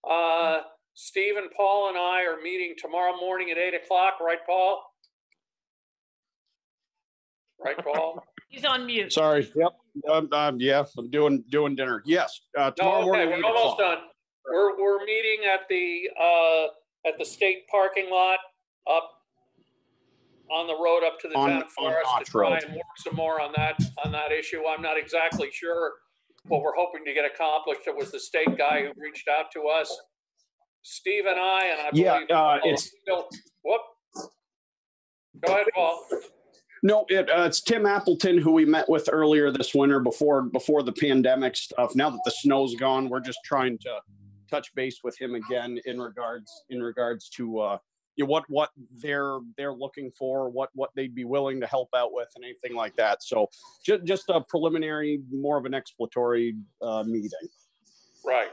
[SPEAKER 1] Uh, Steve and Paul and I are meeting tomorrow morning at eight o'clock, right, Paul? Right, Paul? (laughs)
[SPEAKER 2] He's on mute.
[SPEAKER 12] Sorry. Yep. Um, um, yeah, I'm doing doing dinner. Yes. Uh, tomorrow
[SPEAKER 1] No, okay,
[SPEAKER 12] morning.
[SPEAKER 1] we're almost
[SPEAKER 12] o'clock.
[SPEAKER 1] done. We're, we're meeting at the, uh, at the state parking lot up on the road up to the
[SPEAKER 12] On-
[SPEAKER 1] town
[SPEAKER 12] on
[SPEAKER 1] forest to
[SPEAKER 12] Notch
[SPEAKER 1] try
[SPEAKER 12] Road.
[SPEAKER 1] and work some more on that, on that issue. I'm not exactly sure what we're hoping to get accomplished. It was the state guy who reached out to us. Steve and I, and I
[SPEAKER 12] Yeah,
[SPEAKER 1] believe.
[SPEAKER 12] uh, it's-
[SPEAKER 1] Whoop. Go ahead, Paul.
[SPEAKER 12] No, it, uh, it's Tim Appleton who we met with earlier this winter before before the pandemic stuff. Now that the snow's gone, we're just trying to touch base with him again in regards, in regards to, uh, you know, what, what they're, they're looking for, what, what they'd be willing to help out with and anything like that. So ju- just a preliminary, more of an exploratory, uh, meeting.
[SPEAKER 1] Right.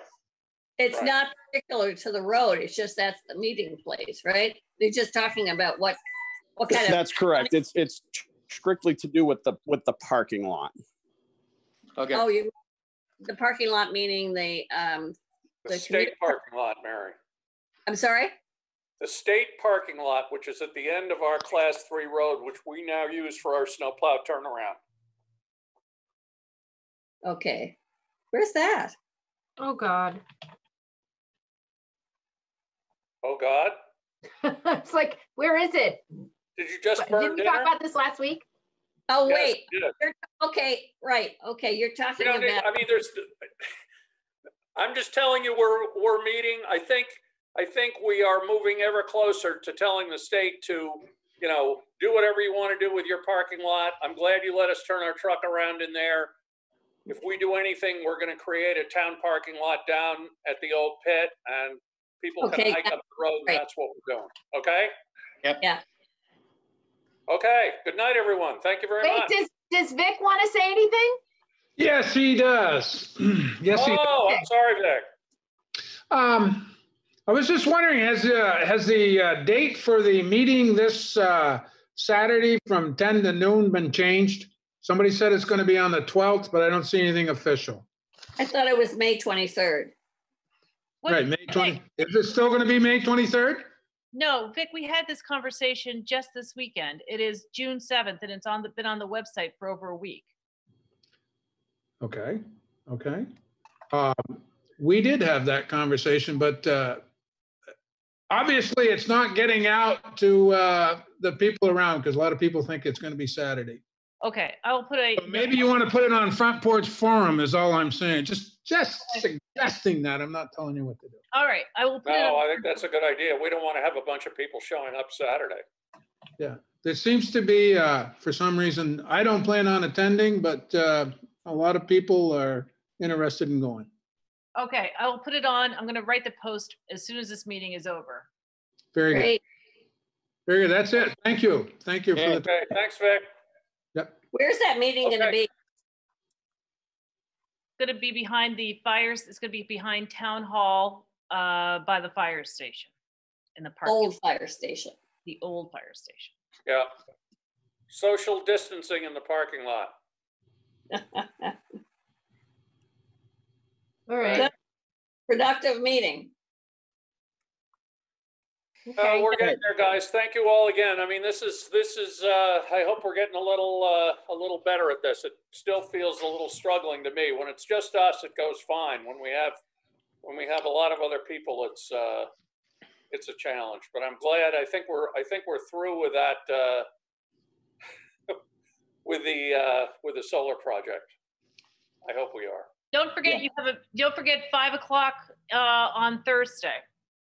[SPEAKER 3] It's
[SPEAKER 1] Right.
[SPEAKER 3] not particular to the road, it's just that's the meeting place, right? They're just talking about what, what kind of,
[SPEAKER 12] That's correct. It's, it's strictly to do with the, with the parking lot.
[SPEAKER 10] Okay.
[SPEAKER 3] oh, you, the parking lot meaning the, um,
[SPEAKER 1] The
[SPEAKER 3] The
[SPEAKER 1] state
[SPEAKER 3] commu- uh,
[SPEAKER 1] parking lot, Mary.
[SPEAKER 3] I'm sorry?
[SPEAKER 1] The state parking lot, which is at the end of our class three road, which we now use for our snowplow turnaround.
[SPEAKER 3] Okay. Where's that?
[SPEAKER 9] Oh, God.
[SPEAKER 1] Oh, God. (laughs)
[SPEAKER 9] It's like, where is it?
[SPEAKER 1] Did you just burn
[SPEAKER 9] Didn't we talk about this last week?
[SPEAKER 3] Oh,
[SPEAKER 1] Yes,
[SPEAKER 3] wait,
[SPEAKER 1] we
[SPEAKER 3] okay, right, okay, you're talking
[SPEAKER 1] don't need-
[SPEAKER 3] about,
[SPEAKER 1] I mean, there's, I'm just telling you, we're, we're meeting, I think, I think we are moving ever closer to telling the state to, you know, do whatever you want to do with your parking lot. I'm glad you let us turn our truck around in there. If we do anything, we're gonna create a town parking lot down at the old pit and people can
[SPEAKER 3] Okay,
[SPEAKER 1] hike up the road and
[SPEAKER 3] right.
[SPEAKER 1] that's what we're doing, okay?
[SPEAKER 10] Yep.
[SPEAKER 3] Yeah.
[SPEAKER 1] Okay, good night, everyone. Thank you very
[SPEAKER 9] Wait,
[SPEAKER 1] much.
[SPEAKER 9] does, does Vic want to say anything?
[SPEAKER 13] Yes, he does. (clears throat) Yes, he,
[SPEAKER 1] Oh, I'm sorry, Vic.
[SPEAKER 13] um, I was just wondering, has, uh, has the uh, date for the meeting this, uh, Saturday from ten to noon been changed? Somebody said it's gonna be on the twelfth, but I don't see anything official.
[SPEAKER 3] I thought it was May twenty-third.
[SPEAKER 2] What-
[SPEAKER 13] Right, May twenty, is it still gonna be May twenty-third?
[SPEAKER 2] No, Vic, we had this conversation just this weekend. It is June seventh and it's on the, been on the website for over a week.
[SPEAKER 13] Okay, okay. Um, we did have that conversation, but, uh, obviously it's not getting out to, uh, the people around because a lot of people think it's gonna be Saturday.
[SPEAKER 2] Okay, I will put a.
[SPEAKER 13] But Maybe you want to put it on Front Porch Forum is all I'm saying. Just, just suggesting that. I'm not telling you what to do.
[SPEAKER 2] All right, I will put it.
[SPEAKER 1] No,
[SPEAKER 2] on-
[SPEAKER 1] I think that's a good idea. We don't want to have a bunch of people showing up Saturday.
[SPEAKER 13] Yeah, there seems to be, uh, for some reason, I don't plan on attending, but, uh, a lot of people are interested in going.
[SPEAKER 2] Okay, I will put it on. I'm gonna write the post as soon as this meeting is over.
[SPEAKER 13] Very good.
[SPEAKER 3] Great.
[SPEAKER 13] Very good. That's it. Thank you. Thank you for the,
[SPEAKER 1] Okay, thanks, Vic. Yep.
[SPEAKER 3] Where's that meeting gonna
[SPEAKER 1] Okay.
[SPEAKER 3] be?
[SPEAKER 2] Gonna be behind the fires, it's gonna be behind Town Hall, uh, by the fire station. In the park,
[SPEAKER 3] Old fire station.
[SPEAKER 2] the old fire station.
[SPEAKER 1] Yeah. Social distancing in the parking lot. (laughs)
[SPEAKER 9] All right.
[SPEAKER 3] Productive meeting.
[SPEAKER 1] Uh, we're getting there, guys. Thank you all again. I mean, this is, this is, uh, I hope we're getting a little, uh, a little better at this. It still feels a little struggling to me. When it's just us, it goes fine. When we have, when we have a lot of other people, it's, uh, it's a challenge, but I'm glad. I think we're, I think we're through with that, uh, with the, uh, with the solar project. I hope we are.
[SPEAKER 2] Don't forget, you have a, don't forget five o'clock, uh, on Thursday.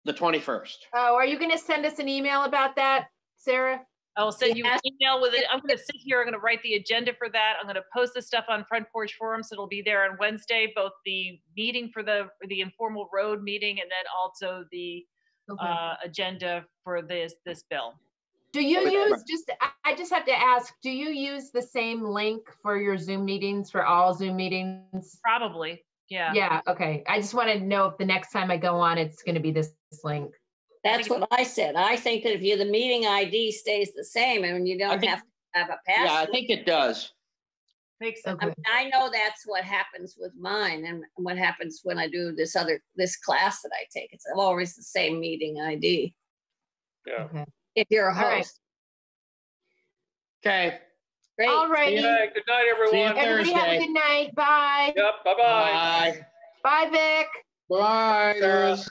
[SPEAKER 10] The 21st.
[SPEAKER 9] Oh, are you going to send us an email about that, Sarah?
[SPEAKER 2] I will send you an
[SPEAKER 3] Yes.
[SPEAKER 2] email with it. I'm gonna sit here, I'm gonna write the agenda for that. I'm gonna post the stuff on Front Porch Forum, so it'll be there on Wednesday, both the meeting for the, the informal road meeting and then also the
[SPEAKER 9] Okay.
[SPEAKER 2] uh, agenda for this, this bill.
[SPEAKER 9] Do you
[SPEAKER 10] uh,
[SPEAKER 9] use, just, I- I just have to ask, do you use the same link for your Zoom meetings, for all Zoom meetings?
[SPEAKER 2] Probably, yeah.
[SPEAKER 9] Yeah, okay. I just want to know if the next time I go on, it's going to be this link.
[SPEAKER 3] That's what I said. I think that if you, the meeting ID stays the same and you don't
[SPEAKER 10] think-
[SPEAKER 3] have to have a password.
[SPEAKER 10] Yeah, I think it does.
[SPEAKER 2] Makes sense.
[SPEAKER 3] I mean, I know that's what happens with mine and what happens when I do this other, this class that I take. It's always the same meeting ID.
[SPEAKER 1] Yeah.
[SPEAKER 9] Okay.
[SPEAKER 3] If you're a
[SPEAKER 9] All right.
[SPEAKER 3] host.
[SPEAKER 10] Okay.
[SPEAKER 3] Great.
[SPEAKER 9] All righty.
[SPEAKER 1] Okay, good night, everyone.
[SPEAKER 9] Everybody have a
[SPEAKER 10] Thursday.
[SPEAKER 9] good night. Bye.
[SPEAKER 1] Yep, bye-bye.
[SPEAKER 10] Bye.
[SPEAKER 9] Bye, Vic.
[SPEAKER 13] bye.
[SPEAKER 1] Sarah.
[SPEAKER 13] Liz.